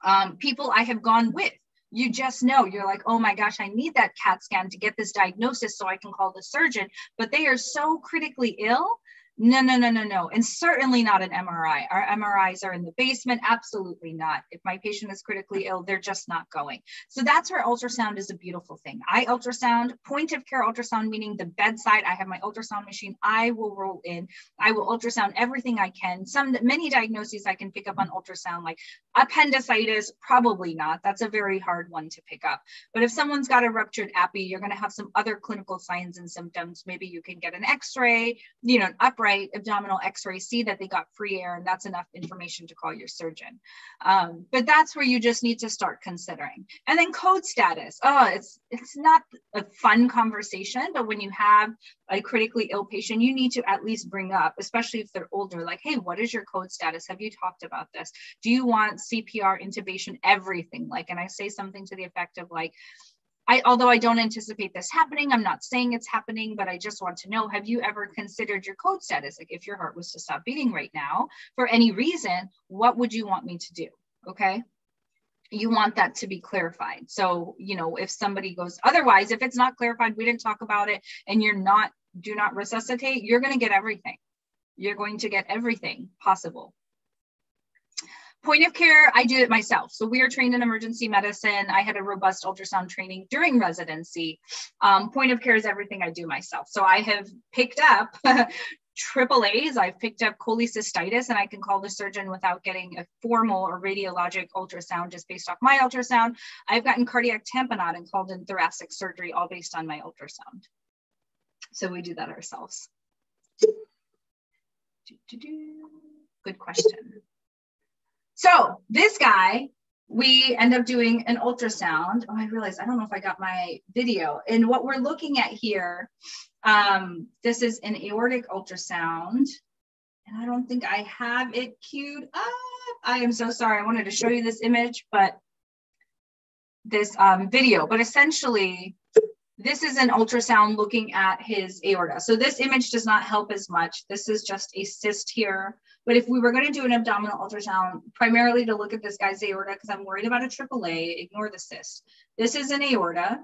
Um, people I have gone with. You just know you're like, oh my gosh, I need that CAT scan to get this diagnosis so I can call the surgeon. But they are so critically ill no, no, no, no, no. And certainly not an MRI. Our MRIs are in the basement. Absolutely not. If my patient is critically ill, they're just not going. So that's where ultrasound is a beautiful thing. I ultrasound, point of care ultrasound, meaning the bedside. I have my ultrasound machine. I will roll in. I will ultrasound everything I can. Some, many diagnoses I can pick up on ultrasound, like appendicitis, probably not. That's a very hard one to pick up. But if someone's got a ruptured appy, you're going to have some other clinical signs and symptoms. Maybe you can get an x-ray, you know, an upright right abdominal x-ray see that they got free air and that's enough information to call your surgeon. Um, but that's where you just need to start considering. And then code status. Oh it's it's not a fun conversation but when you have a critically ill patient you need to at least bring up especially if they're older like hey what is your code status? Have you talked about this? Do you want cpr intubation? Everything. Like and i say something to the effect of like I, although I don't anticipate this happening, I'm not saying it's happening, but I just want to know, have you ever considered your code status? Like if your heart was to stop beating right now for any reason, what would you want me to do? Okay. You want that to be clarified. So, you know, if somebody goes, otherwise, if it's not clarified, we didn't talk about it and you're not, do not resuscitate, you're going to get everything. You're going to get everything possible. Point of care, I did it myself. So we are trained in emergency medicine. I had a robust ultrasound training during residency. Um, point of care is everything I do myself. So I have picked up [laughs] triple A's. I've picked up cholecystitis and I can call the surgeon without getting a formal or radiologic ultrasound just based off my ultrasound. I've gotten cardiac tamponade and called in thoracic surgery all based on my ultrasound. So we do that ourselves. Good question. So this guy, we end up doing an ultrasound. Oh, I realized I don't know if I got my video. And what we're looking at here, um, this is an aortic ultrasound. And I don't think I have it queued up. I am so sorry. I wanted to show you this image, but this um, video. But essentially, this is an ultrasound looking at his aorta. So this image does not help as much. This is just a cyst here. But if we were going to do an abdominal ultrasound, primarily to look at this guy's aorta, because I'm worried about a AAA, ignore the cyst. This is an aorta.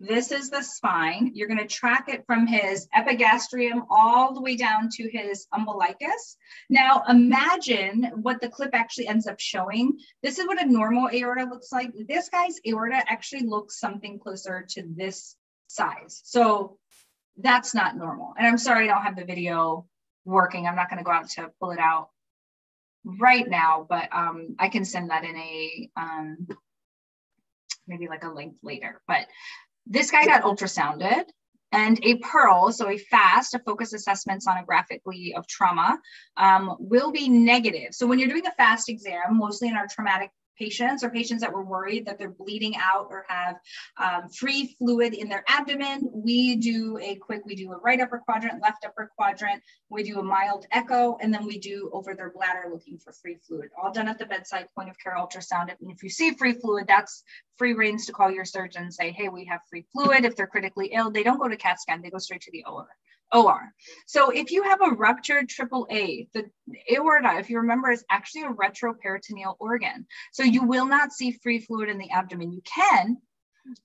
This is the spine. You're going to track it from his epigastrium all the way down to his umbilicus. Now, imagine what the clip actually ends up showing. This is what a normal aorta looks like. This guy's aorta actually looks something closer to this size. So that's not normal. And I'm sorry I don't have the video working. I'm not going to go out to pull it out right now, but um, I can send that in a um, maybe like a link later. But this guy got ultrasounded and a PEARL, so a FAST, a focus assessment sonographically of trauma, um, will be negative. So when you're doing a FAST exam, mostly in our traumatic patients or patients that were worried that they're bleeding out or have um, free fluid in their abdomen, we do a quick, we do a right upper quadrant, left upper quadrant, we do a mild echo, and then we do over their bladder looking for free fluid, all done at the bedside point of care ultrasound. And if you see free fluid, that's free reigns to call your surgeon and say, hey, we have free fluid. If they're critically ill, they don't go to CAT scan, they go straight to the OR. OR. So if you have a ruptured AAA, the aorta, if you remember, is actually a retroperitoneal organ. So you will not see free fluid in the abdomen. You can,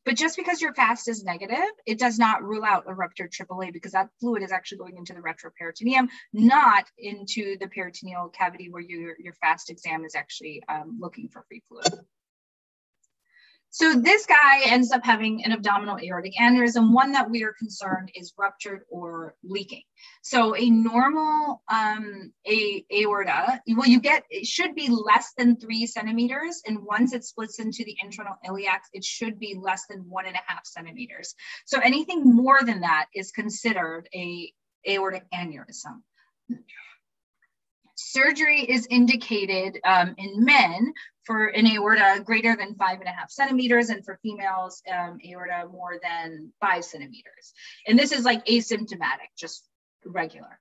but just because your fast is negative, it does not rule out a ruptured AAA because that fluid is actually going into the retroperitoneum, not into the peritoneal cavity where your, your fast exam is actually um, looking for free fluid. So this guy ends up having an abdominal aortic aneurysm. One that we are concerned is ruptured or leaking. So a normal um, a, aorta, well, you get, it should be less than three centimeters. And once it splits into the internal iliacs, it should be less than one and a half centimeters. So anything more than that is considered a aortic aneurysm. Surgery is indicated um, in men for an aorta greater than five and a half centimeters, and for females, um, aorta more than five centimeters. And this is like asymptomatic, just regular.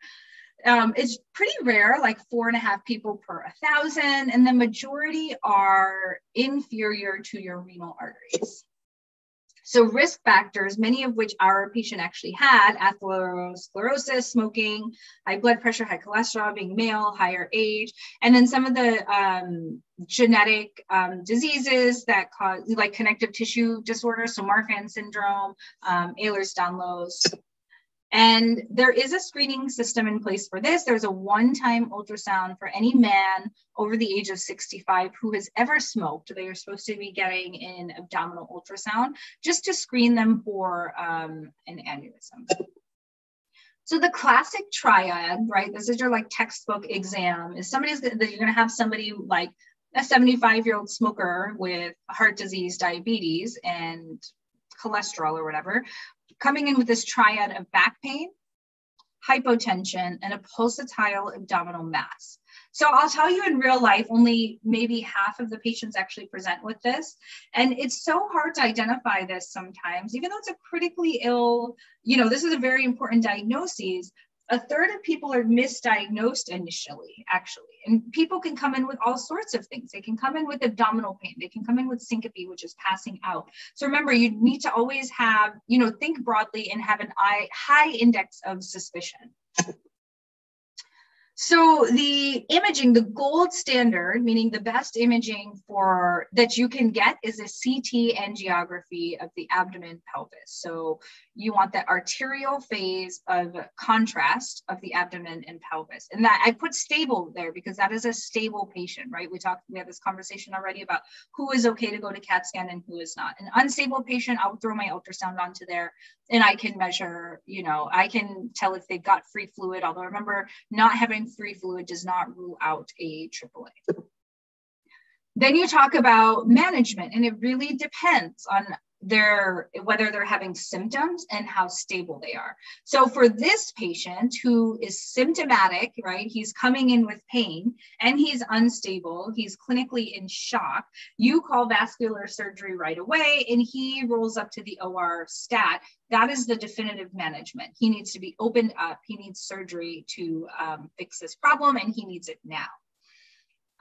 Um, it's pretty rare, like four and a half people per a thousand, and the majority are inferior to your renal arteries. So risk factors, many of which our patient actually had, atherosclerosis, smoking, high blood pressure, high cholesterol, being male, higher age, and then some of the um, genetic um, diseases that cause, like connective tissue disorders, so Marfan syndrome, um, Ehlers-Danlos, and there is a screening system in place for this. There's a one time ultrasound for any man over the age of 65 who has ever smoked. They are supposed to be getting an abdominal ultrasound just to screen them for um, an aneurysm. So the classic triad, right? This is your like textbook exam. Is somebody's that you're going to have somebody like a 75 year old smoker with heart disease, diabetes, and cholesterol or whatever, coming in with this triad of back pain, hypotension, and a pulsatile abdominal mass. So I'll tell you in real life, only maybe half of the patients actually present with this. And it's so hard to identify this sometimes, even though it's a critically ill, you know, this is a very important diagnosis, a third of people are misdiagnosed initially, actually. And people can come in with all sorts of things. They can come in with abdominal pain. They can come in with syncope, which is passing out. So remember, you need to always have, you know, think broadly and have an eye, high index of suspicion. So the imaging, the gold standard, meaning the best imaging for that you can get is a CT angiography of the abdomen pelvis. So you want that arterial phase of contrast of the abdomen and pelvis. And that I put stable there because that is a stable patient, right? We talked, we had this conversation already about who is okay to go to CAT scan and who is not. An unstable patient, I'll throw my ultrasound onto there and I can measure, you know, I can tell if they've got free fluid, although I remember, not having free fluid does not rule out a AAA. Then you talk about management, and it really depends on their whether they're having symptoms and how stable they are. So for this patient who is symptomatic, right? He's coming in with pain and he's unstable, he's clinically in shock. You call vascular surgery right away and he rolls up to the OR stat. That is the definitive management. He needs to be opened up. He needs surgery to um, fix this problem and he needs it now.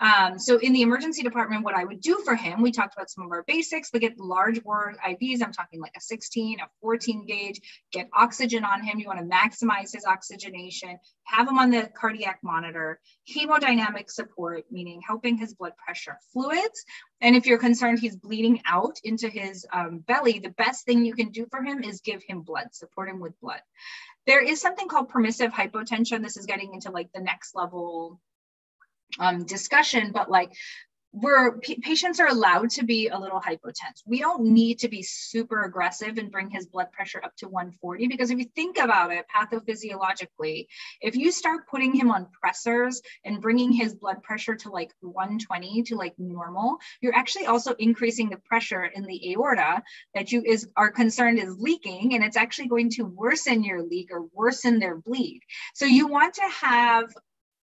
Um, so in the emergency department, what I would do for him, we talked about some of our basics. We get large bore IVs. I'm talking like a 16, a 14 gauge. Get oxygen on him. You want to maximize his oxygenation. Have him on the cardiac monitor. Hemodynamic support, meaning helping his blood pressure fluids. And if you're concerned he's bleeding out into his um, belly, the best thing you can do for him is give him blood, support him with blood. There is something called permissive hypotension. This is getting into like the next level um, discussion, but like where patients are allowed to be a little hypotense. We don't need to be super aggressive and bring his blood pressure up to 140 because if you think about it pathophysiologically, if you start putting him on pressors and bringing his blood pressure to like 120 to like normal, you're actually also increasing the pressure in the aorta that you is are concerned is leaking and it's actually going to worsen your leak or worsen their bleed. So you want to have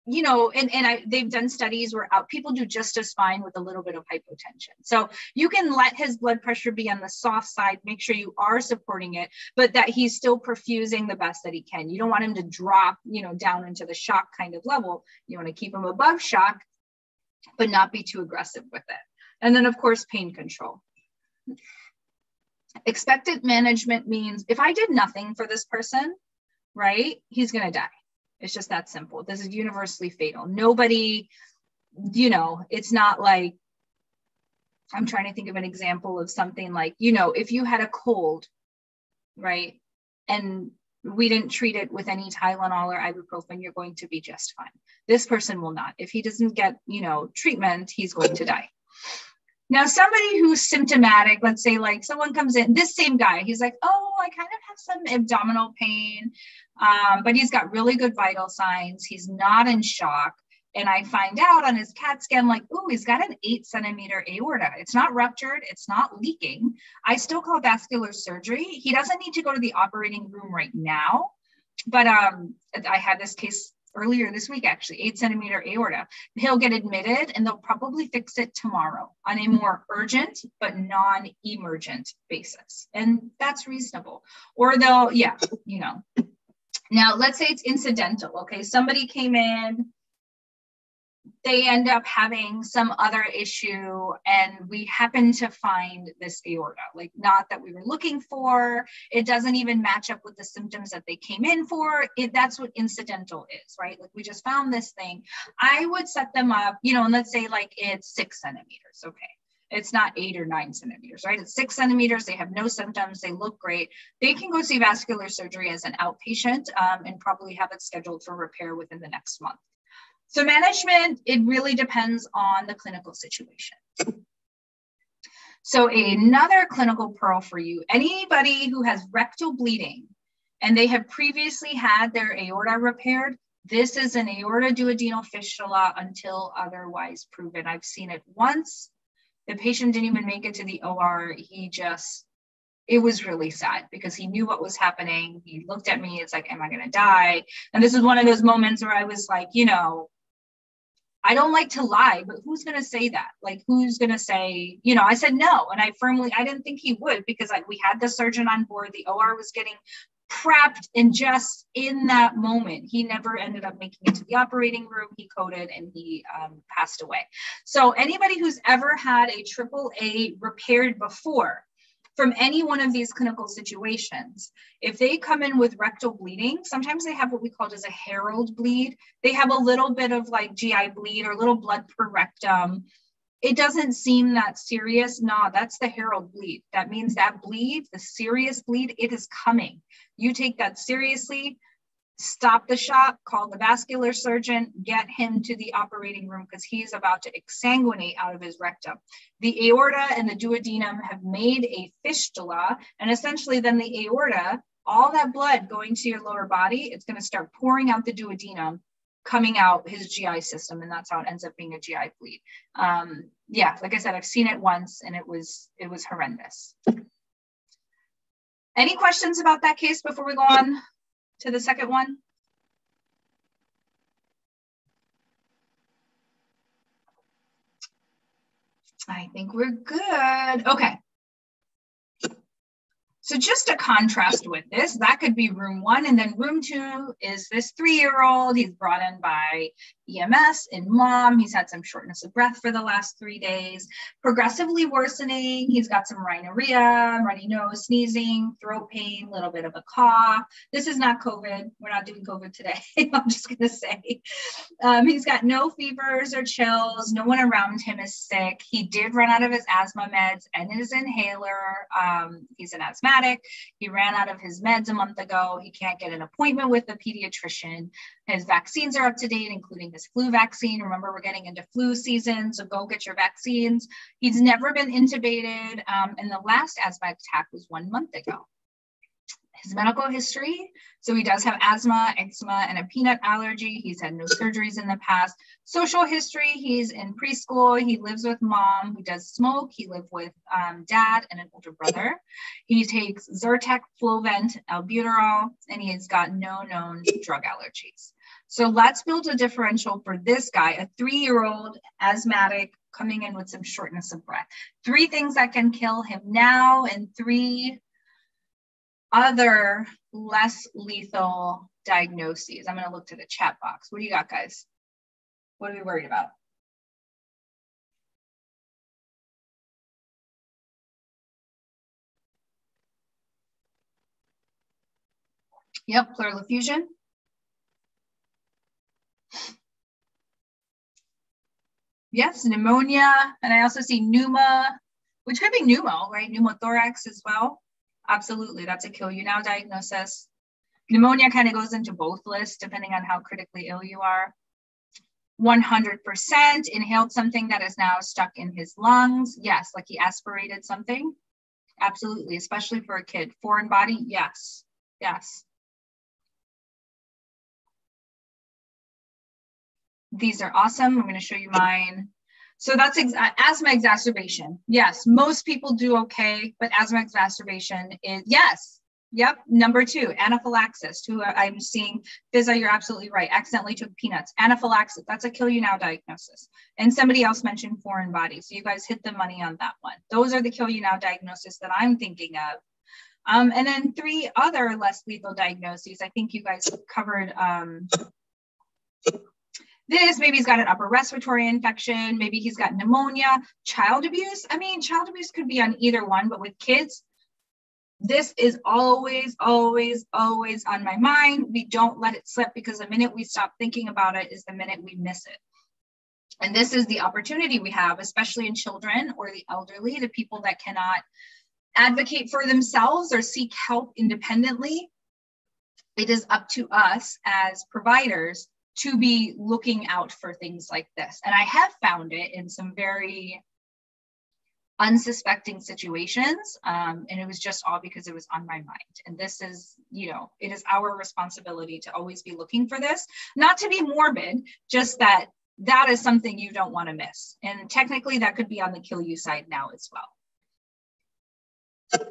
you know, and, and I, they've done studies where out, people do just as fine with a little bit of hypotension. So you can let his blood pressure be on the soft side, make sure you are supporting it, but that he's still perfusing the best that he can. You don't want him to drop, you know, down into the shock kind of level. You want to keep him above shock, but not be too aggressive with it. And then of course, pain control. Expected management means if I did nothing for this person, right, he's going to die it's just that simple. This is universally fatal. Nobody, you know, it's not like I'm trying to think of an example of something like, you know, if you had a cold, right? And we didn't treat it with any Tylenol or ibuprofen, you're going to be just fine. This person will not. If he doesn't get, you know, treatment, he's going to die. Now, somebody who's symptomatic, let's say like someone comes in, this same guy, he's like, oh, I kind of have some abdominal pain, um, but he's got really good vital signs. He's not in shock. And I find out on his CAT scan, like, oh, he's got an eight centimeter aorta. It's not ruptured, it's not leaking. I still call vascular surgery. He doesn't need to go to the operating room right now. But um, I had this case earlier this week, actually, eight centimeter aorta. He'll get admitted and they'll probably fix it tomorrow on a mm-hmm. more urgent but non emergent basis. And that's reasonable. Or they'll, yeah, you know. Now, let's say it's incidental. Okay. Somebody came in, they end up having some other issue and we happen to find this aorta like not that we were looking for it doesn't even match up with the symptoms that they came in for it, that's what incidental is right like we just found this thing i would set them up you know and let's say like it's six centimeters okay it's not eight or nine centimeters, right? It's six centimeters. They have no symptoms. They look great. They can go see vascular surgery as an outpatient um, and probably have it scheduled for repair within the next month. So management, it really depends on the clinical situation. So another clinical pearl for you, anybody who has rectal bleeding and they have previously had their aorta repaired, this is an aorta duodenal fistula until otherwise proven. I've seen it once. The patient didn't even make it to the OR. He just, it was really sad because he knew what was happening. He looked at me, it's like, am I going to die? And this is one of those moments where I was like, you know, I don't like to lie, but who's going to say that? Like, who's going to say, you know, I said no. And I firmly, I didn't think he would because like we had the surgeon on board. The OR was getting prepped. And just in that moment, he never ended up making it to the operating room. He coded and he um, passed away. So, anybody who's ever had a triple A repaired before, from any one of these clinical situations. If they come in with rectal bleeding, sometimes they have what we call as a herald bleed. They have a little bit of like GI bleed or little blood per rectum. It doesn't seem that serious. Nah, that's the herald bleed. That means that bleed, the serious bleed, it is coming. You take that seriously stop the shock, call the vascular surgeon, get him to the operating room because he's about to exsanguinate out of his rectum. The aorta and the duodenum have made a fistula, and essentially, then the aorta, all that blood going to your lower body, it's going to start pouring out the duodenum. Coming out his GI system, and that's how it ends up being a GI bleed. Um, yeah, like I said, I've seen it once, and it was it was horrendous. Any questions about that case before we go on to the second one? I think we're good. Okay. So just a contrast with this, that could be room one. And then room two is this three-year-old. He's brought in by EMS and mom. He's had some shortness of breath for the last three days, progressively worsening. He's got some rhinorrhea, runny nose, sneezing, throat pain, a little bit of a cough. This is not COVID. We're not doing COVID today. [laughs] I'm just going to say. Um, he's got no fevers or chills. No one around him is sick. He did run out of his asthma meds and his inhaler. Um, he's an asthmatic. He ran out of his meds a month ago. He can't get an appointment with a pediatrician. His vaccines are up to date, including his flu vaccine. Remember, we're getting into flu season, so go get your vaccines. He's never been intubated, um, and the last asthma attack was one month ago. His medical history so he does have asthma, eczema, and a peanut allergy. He's had no surgeries in the past. Social history he's in preschool. He lives with mom who does smoke. He lived with um, dad and an older brother. He takes Zyrtec, Flovent, albuterol, and he's got no known drug allergies. So let's build a differential for this guy, a three-year-old asthmatic coming in with some shortness of breath. Three things that can kill him now and three other less lethal diagnoses. I'm going to look to the chat box. What do you got, guys? What are we worried about? Yep, pleural effusion. Yes, pneumonia. And I also see pneuma, which could be pneumo, right? Pneumothorax as well. Absolutely, that's a kill you now diagnosis. Pneumonia kind of goes into both lists depending on how critically ill you are. 100% inhaled something that is now stuck in his lungs. Yes, like he aspirated something. Absolutely, especially for a kid. Foreign body, yes, yes. These are awesome. I'm going to show you mine. So that's ex asthma exacerbation. Yes, most people do okay, but asthma exacerbation is, yes, Yep. Number two, anaphylaxis. Who I'm seeing, Fizza, you're absolutely right. Accidentally took peanuts. Anaphylaxis. That's a kill you now diagnosis. And somebody else mentioned foreign body. So you guys hit the money on that one. Those are the kill you now diagnosis that I'm thinking of. Um, and then three other less lethal diagnoses. I think you guys covered um, this. Maybe he's got an upper respiratory infection. Maybe he's got pneumonia, child abuse. I mean, child abuse could be on either one, but with kids, this is always, always, always on my mind. We don't let it slip because the minute we stop thinking about it is the minute we miss it. And this is the opportunity we have, especially in children or the elderly, the people that cannot advocate for themselves or seek help independently. It is up to us as providers to be looking out for things like this. And I have found it in some very unsuspecting situations. Um, and it was just all because it was on my mind. And this is, you know, it is our responsibility to always be looking for this, not to be morbid, just that that is something you don't want to miss. And technically, that could be on the kill you side now as well.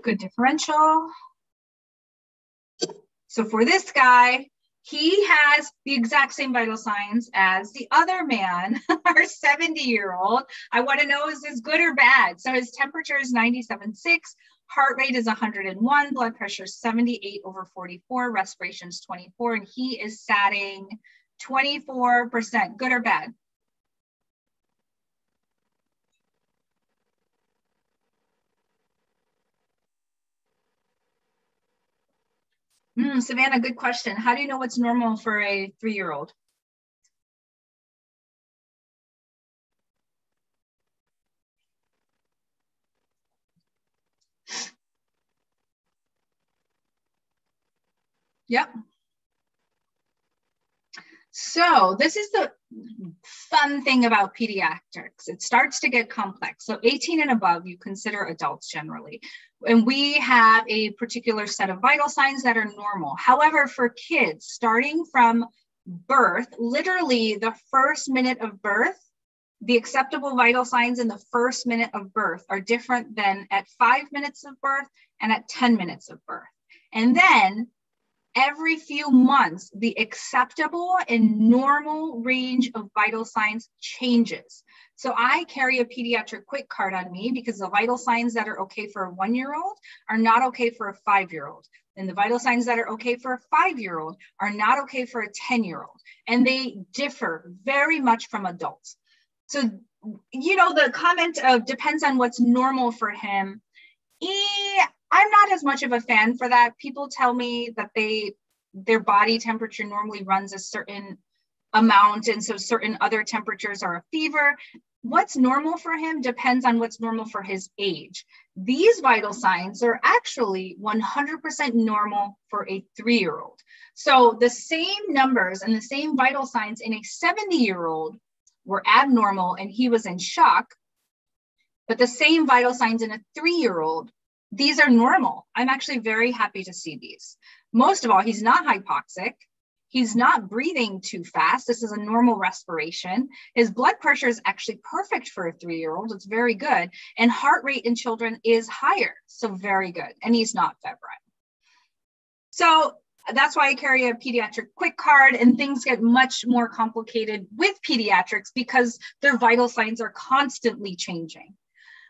Good differential. So for this guy, he has the exact same vital signs as the other man, [laughs] our 70 year old. I want to know is this good or bad? So his temperature is 97.6, heart rate is 101, blood pressure 78 over 44, respiration is 24, and he is satting 24%. Good or bad? Mm, Savannah, good question. How do you know what's normal for a three-year-old? Yep. So this is the fun thing about pediatrics. It starts to get complex. So 18 and above, you consider adults generally. And we have a particular set of vital signs that are normal. However, for kids, starting from birth, literally the first minute of birth, the acceptable vital signs in the first minute of birth are different than at five minutes of birth and at 10 minutes of birth. And then every few months, the acceptable and normal range of vital signs changes. So I carry a pediatric quick card on me because the vital signs that are okay for a one year old are not okay for a five year old. And the vital signs that are okay for a five year old are not okay for a 10 year old. And they differ very much from adults. So, you know, the comment of depends on what's normal for him. I'm not as much of a fan for that. People tell me that they their body temperature normally runs a certain amount and so certain other temperatures are a fever. What's normal for him depends on what's normal for his age. These vital signs are actually 100% normal for a 3-year-old. So the same numbers and the same vital signs in a 70-year-old were abnormal and he was in shock, but the same vital signs in a 3-year-old these are normal. I'm actually very happy to see these. Most of all, he's not hypoxic. He's not breathing too fast. This is a normal respiration. His blood pressure is actually perfect for a three year old. It's very good. And heart rate in children is higher. So, very good. And he's not febrile. So, That's why I carry a pediatric quick card, and things get much more complicated with pediatrics because their vital signs are constantly changing.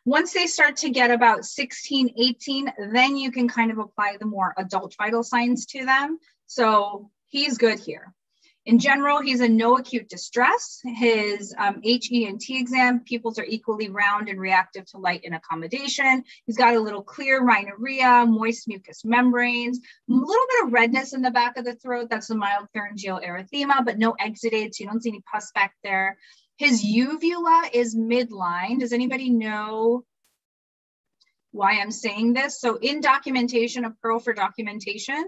Once they start to get about 16, 18, then you can kind of apply the more adult vital signs to them. So he's good here. In general, he's in no acute distress. His um, HENT exam, pupils are equally round and reactive to light and accommodation. He's got a little clear rhinorrhea, moist mucous membranes, a little bit of redness in the back of the throat. That's a mild pharyngeal erythema, but no exudates. You don't see any pus back there. His uvula is midline. Does anybody know why I'm saying this? So in documentation, a pearl for documentation,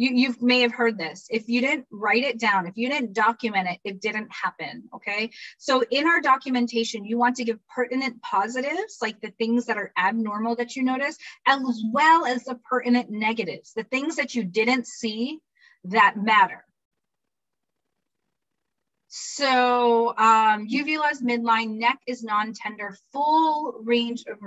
you you may have heard this if you didn't write it down if you didn't document it it didn't happen okay so in our documentation you want to give pertinent positives like the things that are abnormal that you notice as well as the pertinent negatives the things that you didn't see that matter so um, uvula is midline, neck is non-tender, full range of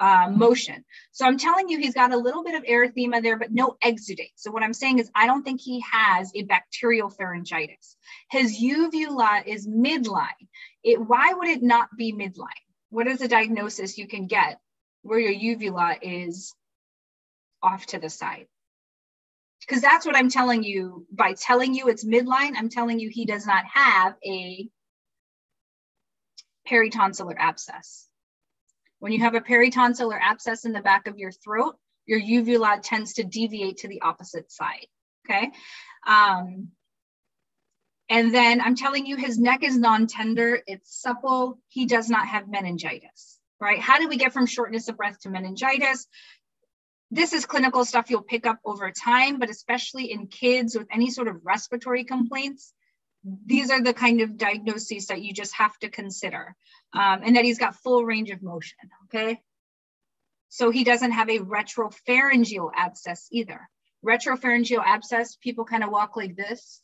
uh, motion. So I'm telling you, he's got a little bit of erythema there, but no exudate. So what I'm saying is I don't think he has a bacterial pharyngitis. His uvula is midline. It, why would it not be midline? What is a diagnosis you can get where your uvula is off to the side? Because that's what I'm telling you by telling you it's midline. I'm telling you he does not have a peritonsillar abscess. When you have a peritonsillar abscess in the back of your throat, your uvula tends to deviate to the opposite side. Okay. Um, and then I'm telling you, his neck is non tender, it's supple. He does not have meningitis, right? How do we get from shortness of breath to meningitis? This is clinical stuff you'll pick up over time, but especially in kids with any sort of respiratory complaints, these are the kind of diagnoses that you just have to consider. Um, and that he's got full range of motion, okay? So he doesn't have a retropharyngeal abscess either. Retropharyngeal abscess, people kind of walk like this,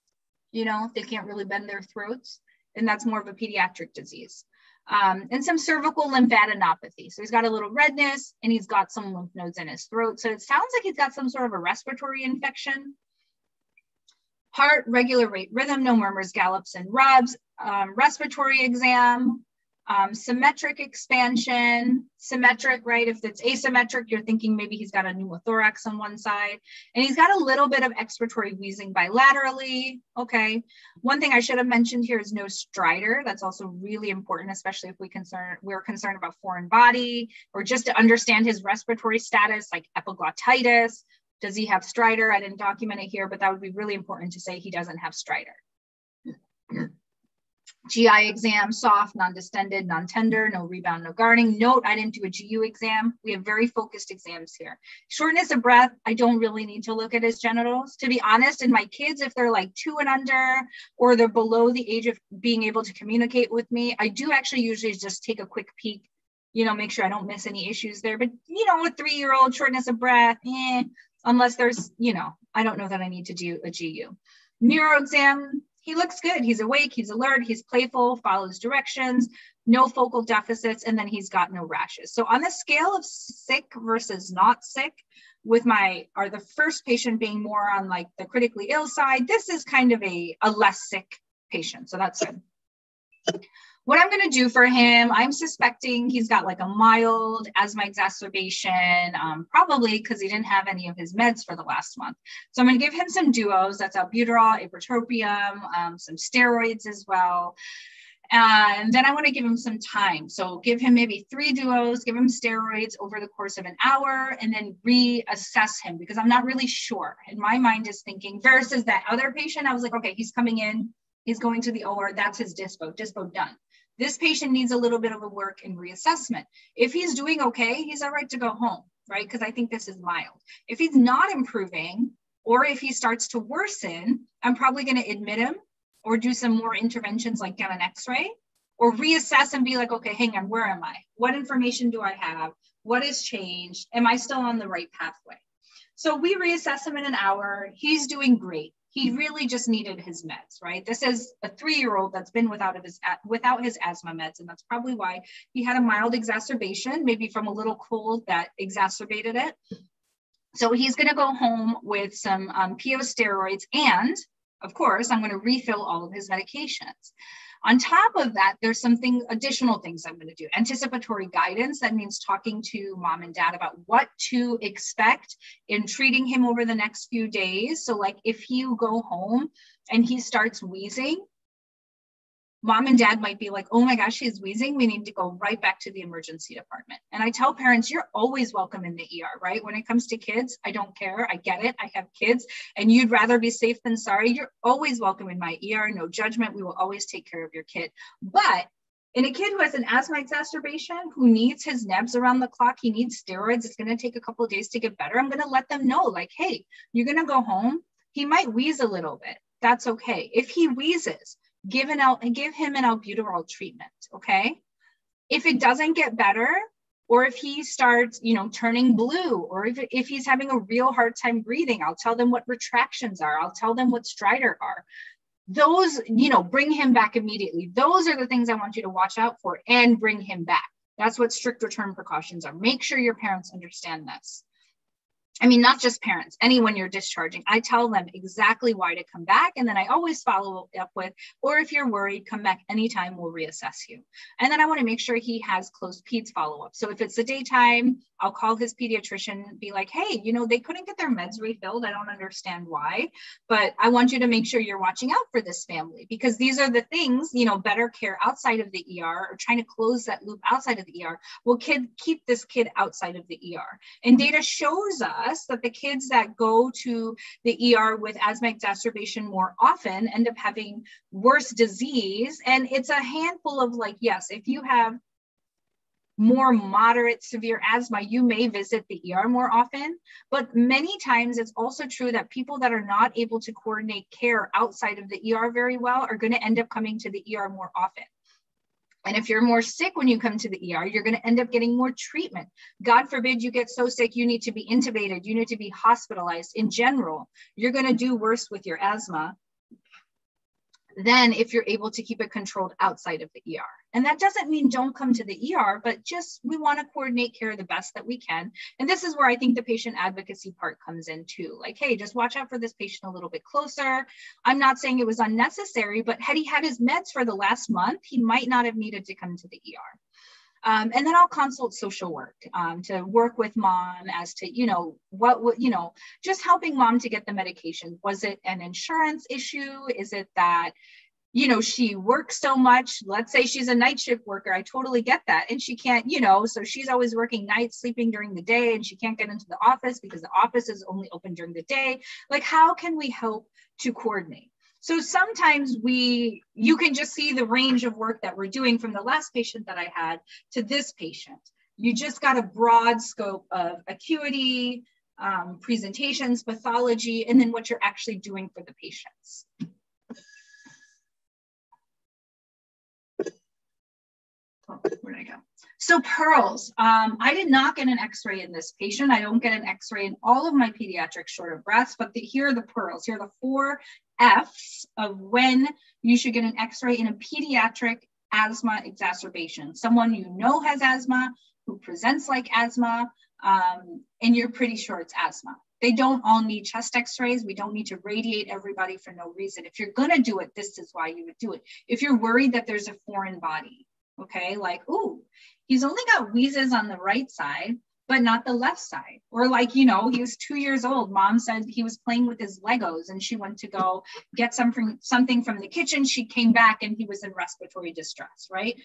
you know, they can't really bend their throats. And that's more of a pediatric disease um, and some cervical lymphadenopathy. So he's got a little redness and he's got some lymph nodes in his throat. So it sounds like he's got some sort of a respiratory infection. Heart, regular rate rhythm, no murmurs, gallops, and rubs. Um, respiratory exam, um, symmetric expansion, symmetric, right? If it's asymmetric, you're thinking maybe he's got a pneumothorax on one side and he's got a little bit of expiratory wheezing bilaterally. Okay. One thing I should have mentioned here is no stridor. That's also really important, especially if we concern, we're concerned about foreign body or just to understand his respiratory status, like epiglottitis. Does he have stridor? I didn't document it here, but that would be really important to say he doesn't have stridor. GI exam, soft, non-distended, non-tender, no rebound, no guarding. Note, I didn't do a GU exam. We have very focused exams here. Shortness of breath, I don't really need to look at his genitals. To be honest, in my kids, if they're like two and under, or they're below the age of being able to communicate with me, I do actually usually just take a quick peek, you know, make sure I don't miss any issues there. But, you know, a three-year-old shortness of breath, eh, unless there's, you know, I don't know that I need to do a GU. Neuro exam, he looks good. He's awake, he's alert, he's playful, follows directions, no focal deficits, and then he's got no rashes. So on the scale of sick versus not sick, with my are the first patient being more on like the critically ill side, this is kind of a, a less sick patient. So that's good what I'm going to do for him, I'm suspecting he's got like a mild asthma exacerbation, um, probably because he didn't have any of his meds for the last month. So I'm going to give him some duos. That's albuterol, ipratropium, um, some steroids as well. And then I want to give him some time. So give him maybe three duos, give him steroids over the course of an hour, and then reassess him because I'm not really sure. And my mind is thinking versus that other patient, I was like, okay, he's coming in, he's going to the OR, that's his dispo, dispo done. This patient needs a little bit of a work and reassessment. If he's doing okay, he's all right to go home, right? Because I think this is mild. If he's not improving, or if he starts to worsen, I'm probably going to admit him or do some more interventions like get an x-ray or reassess and be like, okay, hang on, where am I? What information do I have? What has changed? Am I still on the right pathway? So we reassess him in an hour. He's doing great he really just needed his meds, right? This is a three-year-old that's been without his without his asthma meds, and that's probably why he had a mild exacerbation, maybe from a little cold that exacerbated it. So he's going to go home with some um, PO steroids, and of course, I'm going to refill all of his medications. On top of that, there's something additional things I'm going to do. Anticipatory guidance, that means talking to mom and dad about what to expect in treating him over the next few days. So, like if you go home and he starts wheezing, mom and dad might be like, oh my gosh, she's wheezing. We need to go right back to the emergency department. And I tell parents, you're always welcome in the ER, right? When it comes to kids, I don't care. I get it. I have kids and you'd rather be safe than sorry. You're always welcome in my ER. No judgment. We will always take care of your kid. But in a kid who has an asthma exacerbation, who needs his nebs around the clock, he needs steroids, it's going to take a couple days to get better. I'm going to let them know, like, hey, you're going to go home. He might wheeze a little bit. That's okay. If he wheezes, give an and give him an albuterol treatment. Okay. If it doesn't get better, or if he starts, you know, turning blue, or if, if he's having a real hard time breathing, I'll tell them what retractions are. I'll tell them what stridor are. Those, you know, bring him back immediately. Those are the things I want you to watch out for and bring him back. That's what strict return precautions are. Make sure your parents understand this. I mean, not just parents, anyone you're discharging. I tell them exactly why to come back. And then I always follow up with, or if you're worried, come back anytime, we'll reassess you. And then I want to make sure he has close peds follow up. So if it's the daytime, I'll call his pediatrician be like, hey, you know, they couldn't get their meds refilled. I don't understand why, but I want you to make sure you're watching out for this family because these are the things, you know, better care outside of the ER or trying to close that loop outside of the ER will kid, keep this kid outside of the ER. And data shows us that the kids that go to the ER with asthma exacerbation more often end up having worse disease. And it's a handful of like, yes, if you have more moderate severe asthma, you may visit the ER more often. But many times it's also true that people that are not able to coordinate care outside of the ER very well are going to end up coming to the ER more often. And if you're more sick when you come to the ER, you're going to end up getting more treatment. God forbid you get so sick, you need to be intubated, you need to be hospitalized. In general, you're going to do worse with your asthma than if you're able to keep it controlled outside of the ER. And that doesn't mean don't come to the ER, but just we want to coordinate care the best that we can. And this is where I think the patient advocacy part comes in too. Like, hey, just watch out for this patient a little bit closer. I'm not saying it was unnecessary, but had he had his meds for the last month, he might not have needed to come to the ER. Um, and then I'll consult social work um, to work with mom as to, you know, what would, you know, just helping mom to get the medication. Was it an insurance issue? Is it that, you know, she works so much? Let's say she's a night shift worker. I totally get that. And she can't, you know, so she's always working nights, sleeping during the day, and she can't get into the office because the office is only open during the day. Like, how can we help to coordinate? So sometimes we, you can just see the range of work that we're doing from the last patient that I had to this patient. You just got a broad scope of acuity, um, presentations, pathology, and then what you're actually doing for the patients. Oh, where'd I go? So pearls, um, I did not get an x-ray in this patient. I don't get an x-ray in all of my pediatric short of breaths, but the, here are the pearls. Here are the four F's of when you should get an x-ray in a pediatric asthma exacerbation. Someone you know has asthma, who presents like asthma, um, and you're pretty sure it's asthma. They don't all need chest x-rays. We don't need to radiate everybody for no reason. If you're gonna do it, this is why you would do it. If you're worried that there's a foreign body, okay, like, ooh, he's only got wheezes on the right side, but not the left side. Or like, you know, he was two years old. Mom said he was playing with his Legos and she went to go get some from, something from the kitchen. She came back and he was in respiratory distress, right?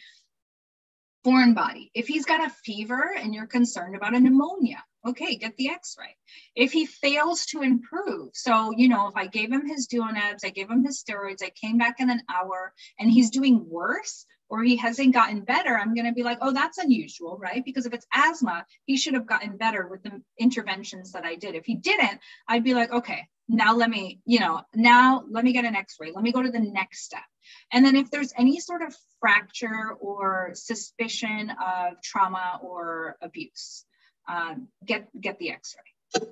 Foreign body. If he's got a fever and you're concerned about a pneumonia, okay, get the x-ray. If he fails to improve, so, you know, if I gave him his Duonebs, I gave him his steroids, I came back in an hour and he's doing worse, or he hasn't gotten better, I'm going to be like, oh, that's unusual, right? Because if it's asthma, he should have gotten better with the interventions that I did. If he didn't, I'd be like, okay, now let me, you know, now let me get an x ray. Let me go to the next step. And then if there's any sort of fracture or suspicion of trauma or abuse, um, get, get the x ray.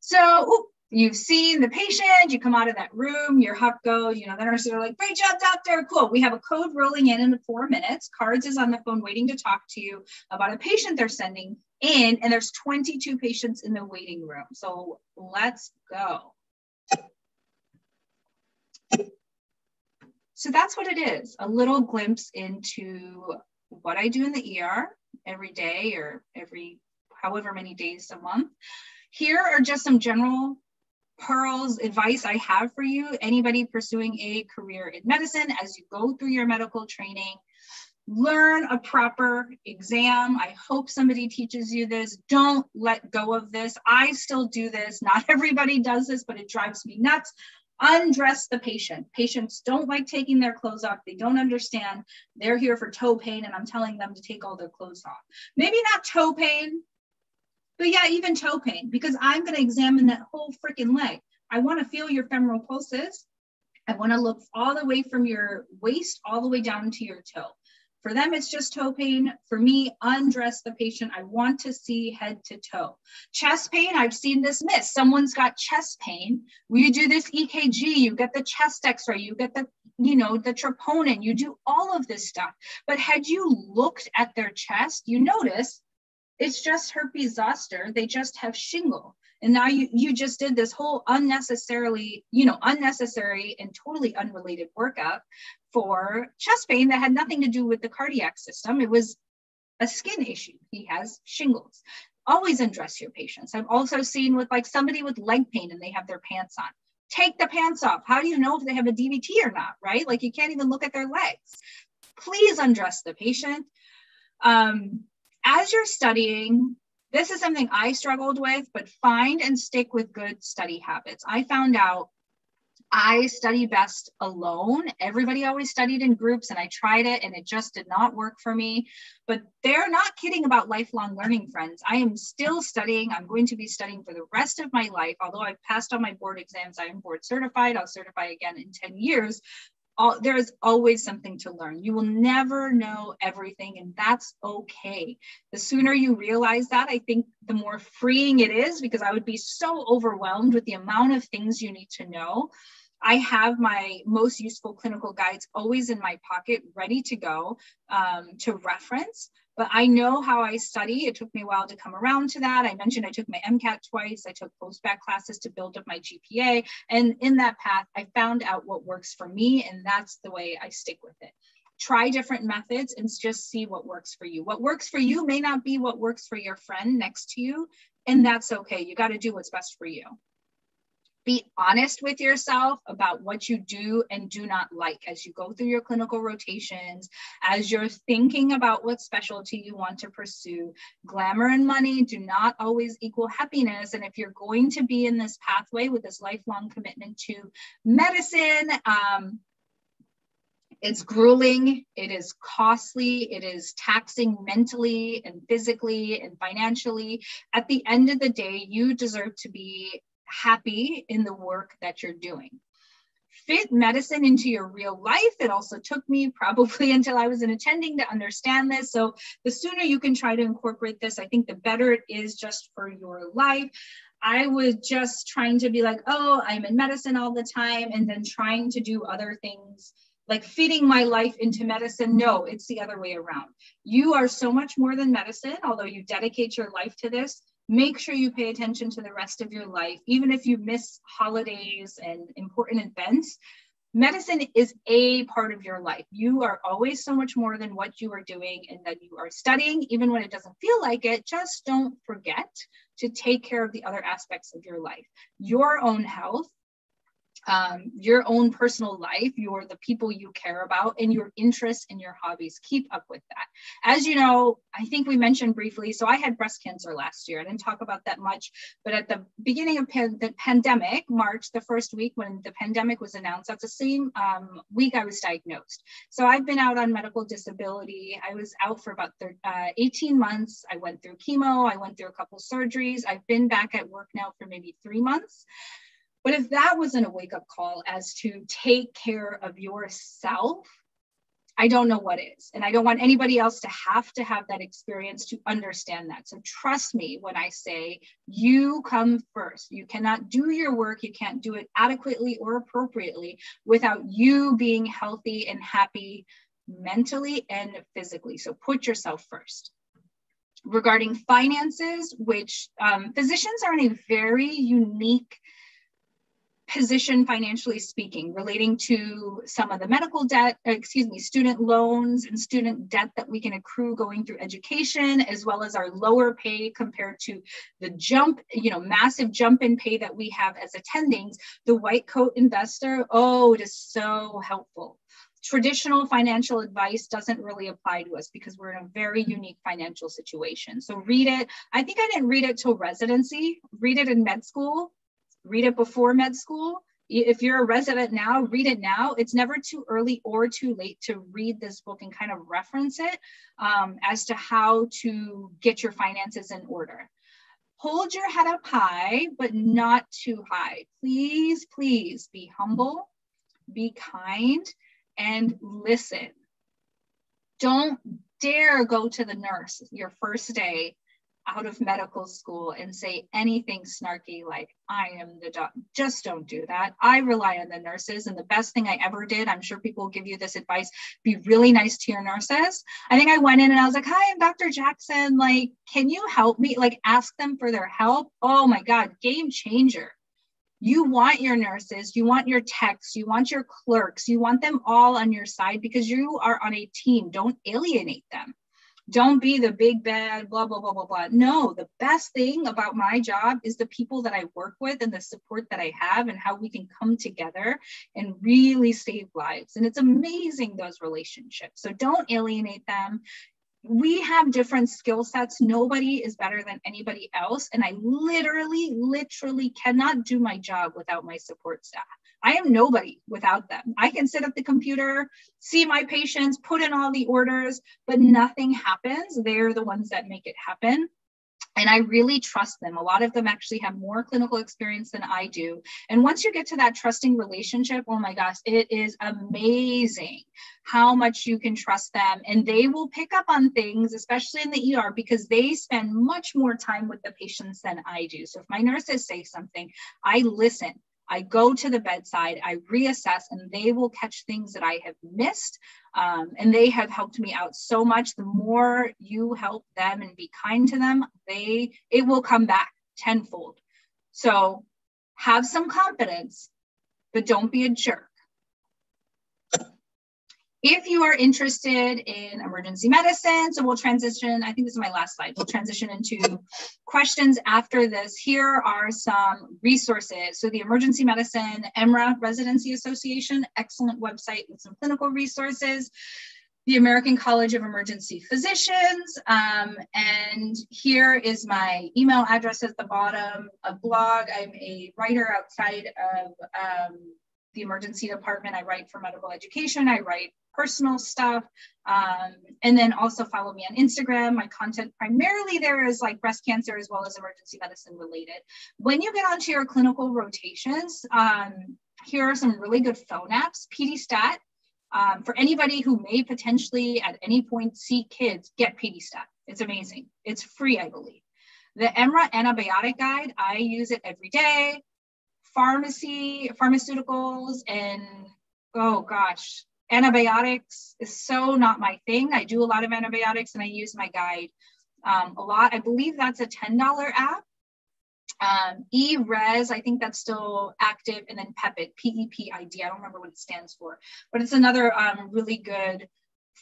So, you've seen the patient, you come out of that room, your HUC goes, you know, the nurses are like, great job, doctor, cool. We have a code rolling in in four minutes. Cards is on the phone waiting to talk to you about a patient they're sending in, and there's 22 patients in the waiting room. So let's go. So that's what it is a little glimpse into what I do in the ER every day or every however many days a month. Here are just some general pearls advice I have for you. Anybody pursuing a career in medicine as you go through your medical training, learn a proper exam. I hope somebody teaches you this. Don't let go of this. I still do this. Not [laughs] everybody does this, but it drives me nuts. Undress the patient. Patients don't like taking their clothes off. They don't understand. They're here for toe pain, and I'm telling them to take all their clothes off. Maybe not toe pain, but yeah, even toe pain, because I'm going to examine that whole freaking leg. I want to feel your femoral pulses. I want to look all the way from your waist all the way down to your toe. For them, it's just toe pain. For me, undress the patient. I want to see head to toe. Chest pain, I've seen this miss. Someone's got chest pain. You do this EKG, you get the chest x-ray, you get the, you know, the troponin, you do all of this stuff. But had you looked at their chest, you notice it's just herpes zoster. They just have shingle. And now you, you just did this whole unnecessarily, you know, unnecessary and totally unrelated workup for chest pain that had nothing to do with the cardiac system. It was a skin issue. He has shingles. Always undress your patients. I've also seen with like somebody with leg pain and they have their pants on. Take the pants off. How do you know if they have a DVT or not, right? Like you can't even look at their legs. Please undress the patient. Um, as you're studying, this is something I struggled with, but find and stick with good study habits. I found out I study best alone. Everybody always studied in groups, and I tried it and it just did not work for me. But they're not kidding about lifelong learning, friends. I am still studying. I'm going to be studying for the rest of my life. Although I've passed all my board exams, I am board certified. I'll certify again in 10 years all, there is always something to learn. You will never know everything, and that's okay. The sooner you realize that, I think the more freeing it is because I would be so overwhelmed with the amount of things you need to know. I have my most useful clinical guides always in my pocket, ready to go um, to reference but I know how I study. It took me a while to come around to that. I mentioned I took my MCAT twice. I took post-bac classes to build up my GPA. And in that path, I found out what works for me, and that's the way I stick with it. Try different methods and just see what works for you. What works for you may not be what works for your friend next to you, and that's okay. You got to do what's best for you be honest with yourself about what you do and do not like as you go through your clinical rotations, as you're thinking about what specialty you want to pursue. Glamour and money do not always equal happiness. And if you're going to be in this pathway with this lifelong commitment to medicine, um, it's grueling, it is costly, it is taxing mentally and physically and financially. At the end of the day, you deserve to be happy in the work that you're doing. Fit medicine into your real life. It also took me probably [laughs] until I was an attending to understand this. So, the sooner you can try to incorporate this, I think the better it is just for your life. I was just trying to be like, oh, I'm in medicine all the time, and then trying to do other things like fitting my life into medicine. No, it's the other way around. You are so much more than medicine, although you dedicate your life to this make sure you pay attention to the rest of your life, even if you miss holidays and important events. Medicine is a part of your life. You are always so much more than what you are doing and that you are studying, even when it doesn't feel like it. Just don't forget to take care of the other aspects of your life. Your own health, um, your own personal life, your the people you care about, and your interests and your hobbies. Keep up with that. As you know, I think we mentioned briefly. So I had breast cancer last year. I didn't talk about that much, but at the beginning of pan- the pandemic, March, the first week when the pandemic was announced, that's the same um, week I was diagnosed. So I've been out on medical disability. I was out for about thir- uh, 18 months. I went through chemo. I went through a couple surgeries. I've been back at work now for maybe three months. But if that wasn't a wake up call as to take care of yourself, I don't know what is. And I don't want anybody else to have to have that experience to understand that. So trust me when I say you come first. You cannot do your work, you can't do it adequately or appropriately without you being healthy and happy mentally and physically. So put yourself first. regarding finances, which um, physicians are in a very unique position financially speaking relating to some of the medical debt uh, excuse me student loans and student debt that we can accrue going through education as well as our lower pay compared to the jump you know massive jump in pay that we have as attendings the white coat investor oh it is so helpful traditional financial advice doesn't really apply to us because we're in a very unique financial situation. So read it. I think I didn't read it till residency. Read it in med school read it before med school. If you're a resident now, read it now. It's never too early or too late to read this book and kind of reference it um, as to how to get your finances in order. Hold your head up high, but not too high. Please, please be humble, be kind, and listen. Don't dare go to the nurse your first day out of medical school and say anything snarky like i am the doc just don't do that. I rely on the nurses and the best thing i ever did i'm sure people will give you this advice be really nice to your nurses. I think i went in and i was like hi i'm dr jackson. Like can you help me? Like ask them for their help. Oh my god game changer. You want your nurses, you want your techs, you want your clerks, you want them all on your side because you are on a team. Don't alienate them don't be the big bad blah blah blah blah blah no the best thing about my job is the people that i work with and the support that i have and how we can come together and really save lives and it's amazing those relationships so don't alienate them we have different skill sets. Nobody is better than anybody else. And I literally, literally cannot do my job without my support staff. I am nobody without them. I can sit at the computer, see my patients, put in all the orders, but nothing happens. They're the ones that make it happen. And I really trust them. A lot of them actually have more clinical experience than I do. And once you get to that trusting relationship, oh my gosh, it is amazing how much you can trust them. And they will pick up on things, especially in the ER, because they spend much more time with the patients than I do. So if my nurses say something, I listen. I go to the bedside, I reassess, and they will catch things that I have missed. Um, and they have helped me out so much. The more you help them and be kind to them, they it will come back tenfold. So have some confidence, but don't be a jerk. If you are interested in emergency medicine, so we'll transition, I think this is my last slide. We'll transition into questions after this. Here are some resources. So the Emergency Medicine EMRA Residency Association, excellent website with some clinical resources the American College of Emergency Physicians. Um, and here is my email address at the bottom, a blog. I'm a writer outside of um, the emergency department. I write for medical education. I write personal stuff. Um, and then also follow me on Instagram. My content primarily there is like breast cancer as well as emergency medicine related. When you get onto your clinical rotations, um, here are some really good phone apps. PediStat, um, for anybody who may potentially at any point see kids, get PediStat. It's amazing. It's free, I believe. The EMRA antibiotic guide, I use it every day. Pharmacy, pharmaceuticals, and oh gosh, antibiotics is so not my thing. I do a lot of antibiotics and I use my guide um, a lot. I believe that's a $10 app. Um, eRes, I think that's still active, and then PEPID, P-E-P-I-D. I don't remember what it stands for, but it's another um, really good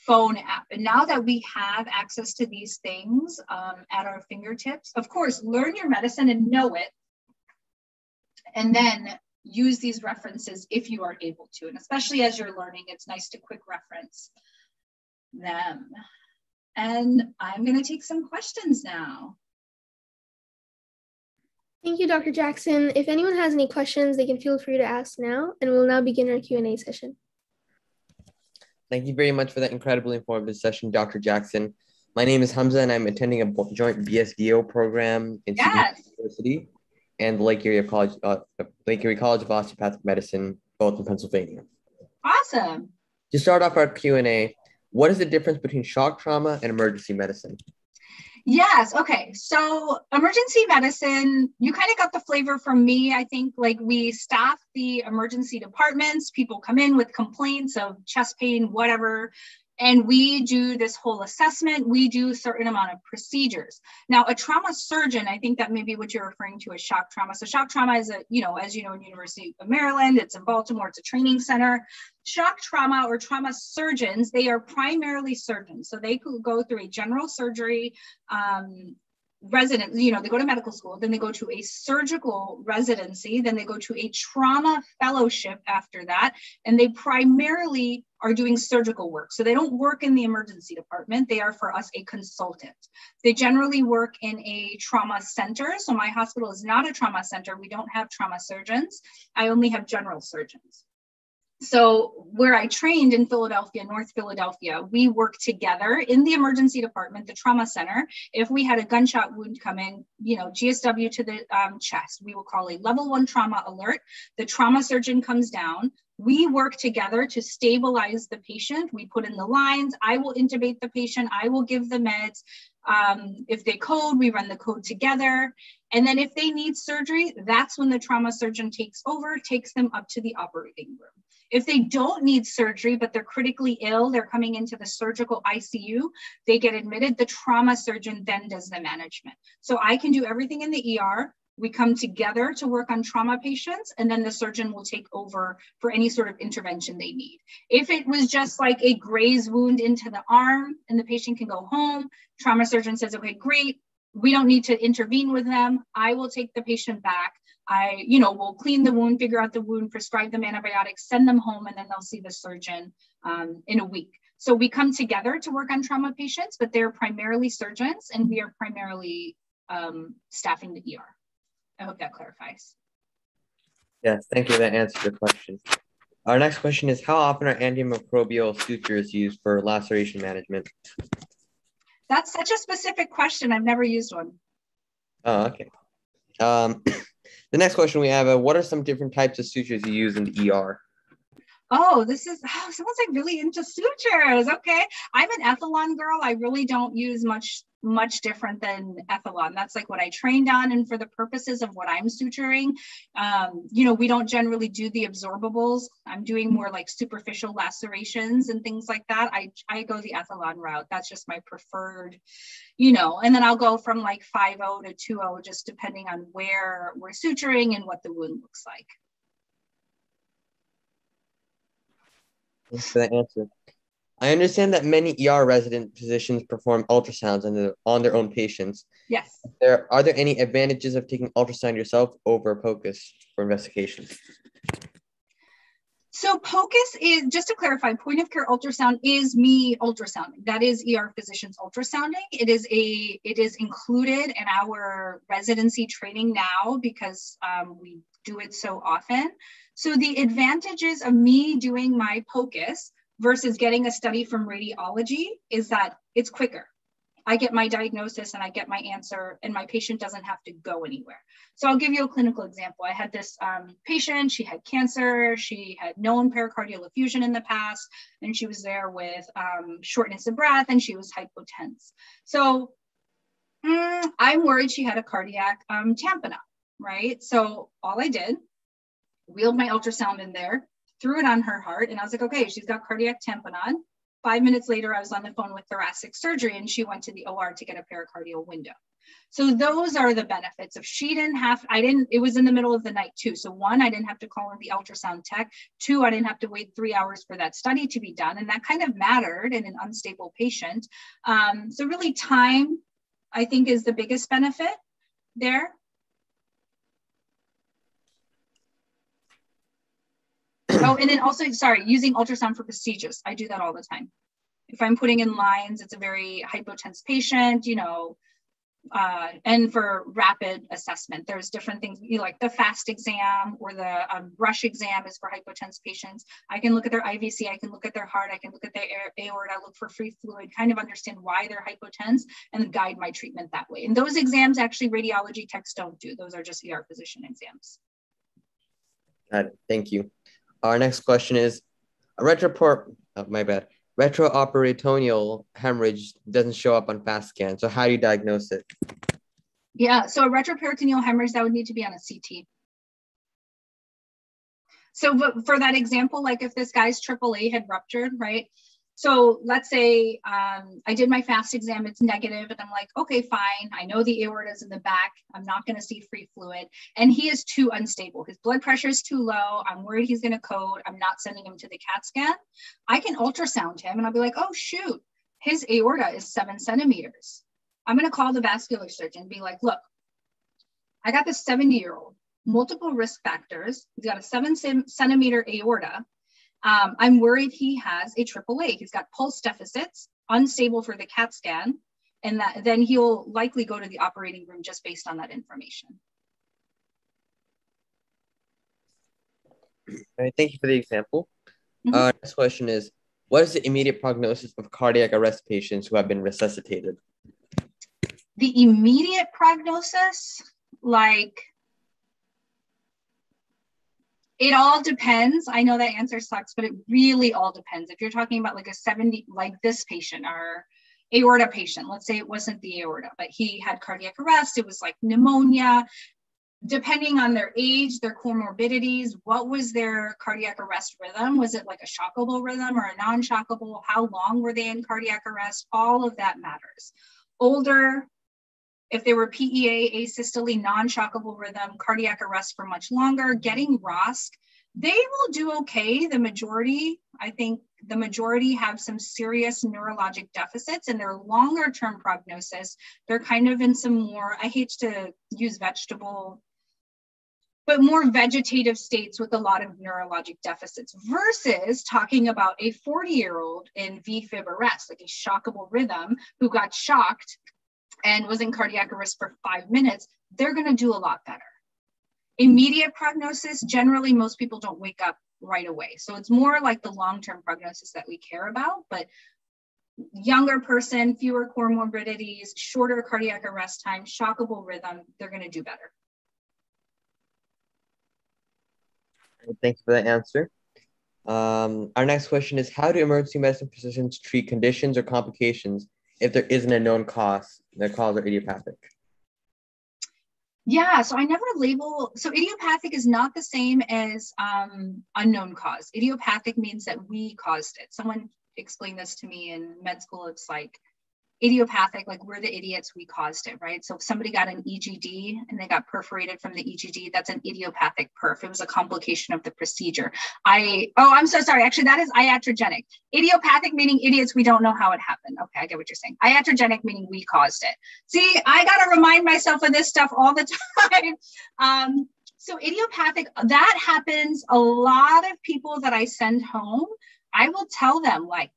phone app. And now that we have access to these things um, at our fingertips, of course, learn your medicine and know it. And then use these references if you are able to. And especially as you're learning, it's nice to quick reference them. And I'm going to take some questions now. Thank you, Dr. Jackson. If anyone has any questions, they can feel free to ask now, and we'll now begin our Q&A session. Thank you very much for that incredibly informative session, Dr. Jackson. My name is Hamza, and I'm attending a joint BSDO program in yes. University and Lake Erie College, uh, Lake Erie College of Osteopathic Medicine, both in Pennsylvania. Awesome. To start off our Q and A, what is the difference between shock trauma and emergency medicine? Yes. Okay. So, emergency medicine, you kind of got the flavor from me. I think like we staff the emergency departments, people come in with complaints of chest pain, whatever and we do this whole assessment. We do a certain amount of procedures. Now a trauma surgeon i think that may be what you're referring to as shock trauma. So shock trauma is a you know as you know in university of maryland it's in baltimore it's a training center. Shock trauma or trauma surgeons they are primarily surgeons. So they could go through a general surgery um, resident, you know, they go to medical school, then they go to a surgical residency, then they go to a trauma fellowship after that, and they primarily are doing surgical work. So they don't work in the emergency department. They are for us a consultant. They generally work in a trauma center. So my hospital is not a trauma center. We don't have trauma surgeons. I only have general surgeons so where I trained in Philadelphia, North Philadelphia, we work together in the emergency department, the trauma center. If we had a gunshot wound come in, you know, GSW to the um, chest, we will call a level one trauma alert. The trauma surgeon comes down. We work together to stabilize the patient. We put in the lines. I will intubate the patient. I will give the meds. Um, if they code, we run the code together. And then if they need surgery, that's when the trauma surgeon takes over, takes them up to the operating room. If they don't need surgery, but they're critically ill, they're coming into the surgical ICU, they get admitted. The trauma surgeon then does the management. So I can do everything in the ER. We come together to work on trauma patients, and then the surgeon will take over for any sort of intervention they need. If it was just like a graze wound into the arm and the patient can go home, trauma surgeon says, okay, great, we don't need to intervene with them. I will take the patient back I, you know, will clean the wound, figure out the wound, prescribe them antibiotics, send them home, and then they'll see the surgeon um, in a week. So we come together to work on trauma patients, but they're primarily surgeons and we are primarily um, staffing the ER. I hope that clarifies. Yes, thank you. That answers the question. Our next question is How often are antimicrobial sutures used for laceration management? That's such a specific question. I've never used one. Oh, okay. Um, [clears throat] The next question we have: uh, What are some different types of sutures you use in the ER? Oh, this is [sighs] oh, someone's like really into sutures. Okay, I'm an Ethilon girl. I really don't use much much different than Ethilon. That's like what I trained on, and for the purposes of what I'm suturing, um, you know, we don't generally do the absorbables. I'm doing more like superficial lacerations and things like that. I I go the Ethilon route. That's just my preferred you know, and then I'll go from like 5.0 to 2.0, just depending on where we're suturing and what the wound looks like. Thanks for that answer. I understand that many ER resident physicians perform ultrasounds on, the, on their own patients. Yes. There are there any advantages of taking ultrasound yourself over POCUS for investigations? So POCUS is, just to clarify, point of care ultrasound is me ultrasounding. That is ER physicians ultrasounding. It is a, it is included in our residency training now because um, we do it so often. So the advantages of me doing my POCUS versus getting a study from radiology is that it's quicker. I get my diagnosis and I get my answer, and my patient doesn't have to go anywhere. So I'll give you a clinical example. I had this um, patient, she had cancer, she had known pericardial effusion in the past, and she was there with um, shortness of breath and she was hypotense. So mm, I'm worried she had a cardiac um, tamponade, right? So all I did, wheeled my ultrasound in there, threw it on her heart, and I was like, okay, she's got cardiac tamponade. Five minutes later, I was on the phone with thoracic surgery and she went to the OR to get a pericardial window. So those are the benefits of she didn't have, I didn't, it was in the middle of the night too. So one, I didn't have to call in the ultrasound tech. Two, I didn't have to wait three hours for that study to be done. And that kind of mattered in an unstable patient. Um, so really time, I think is the biggest benefit there. Oh, and then also, sorry, using ultrasound for procedures. I do that all the time. If I'm putting in lines, it's a very hypotense patient, you know, uh, and for rapid assessment, there's different things you know, like the FAST exam or the um, rush exam is for hypotense patients. I can look at their IVC, I can look at their heart, I can look at their aorta, I look for free fluid, kind of understand why they're hypotense and guide my treatment that way. And those exams actually radiology techs don't do. Those are just ER physician exams. Thank you. Our next question is a retroport, oh, my bad, retroperitoneal hemorrhage doesn't show up on fast scan. So how do you diagnose it? Yeah, so a retroperitoneal hemorrhage that would need to be on a CT. So for that example, like if this guy's AAA had ruptured, right? So let's say um, I did my fast exam, it's negative, and I'm like, okay, fine. I know the aorta is in the back. I'm not going to see free fluid. And he is too unstable. His blood pressure is too low. I'm worried he's going to code. I'm not sending him to the CAT scan. I can ultrasound him and I'll be like, oh, shoot, his aorta is seven centimeters. I'm going to call the vascular surgeon and be like, look, I got this 70 year old, multiple risk factors. He's got a seven centimeter aorta. Um, I'm worried he has a AAA. He's got pulse deficits, unstable for the CAT scan, and that then he'll likely go to the operating room just based on that information. All right, thank you for the example. Mm-hmm. Uh, next question is, what is the immediate prognosis of cardiac arrest patients who have been resuscitated? The immediate prognosis, like it all depends. I know that answer sucks, but it really all depends. If you're talking about like a 70, like this patient, our aorta patient, let's say it wasn't the aorta, but he had cardiac arrest, it was like pneumonia. Depending on their age, their comorbidities, what was their cardiac arrest rhythm? Was it like a shockable rhythm or a non shockable? How long were they in cardiac arrest? All of that matters. Older, if they were PEA, asystole, non-shockable rhythm, cardiac arrest for much longer, getting ROSC, they will do okay. The majority, I think the majority have some serious neurologic deficits and their longer term prognosis, they're kind of in some more, I hate to use vegetable, but more vegetative states with a lot of neurologic deficits versus talking about a 40 year old in VFib arrest, like a shockable rhythm who got shocked and was in cardiac arrest for five minutes, they're going to do a lot better. Immediate prognosis, generally, most people don't wake up right away. So it's more like the long term prognosis that we care about. But younger person, fewer comorbidities, shorter cardiac arrest time, shockable rhythm, they're going to do better. Thanks for that answer. Um, our next question is How do emergency medicine physicians treat conditions or complications if there isn't a known cause the cause are idiopathic? Yeah, so I never label. So idiopathic is not the same as um, unknown cause. Idiopathic means that we caused it. Someone explained this to me in med school. It's like idiopathic, like we're the idiots, we caused it, right? So if somebody got an EGD and they got perforated from the EGD, that's an idiopathic perf. It was a complication of the procedure. I, oh, I'm so sorry. Actually, that is iatrogenic. Idiopathic meaning idiots, we don't know how it happened. Okay, I get what you're saying. Iatrogenic meaning we caused it. See, I got to remind myself of this stuff all the [laughs] time. Um, so idiopathic, that happens. A lot of people that I send home, I will tell them like,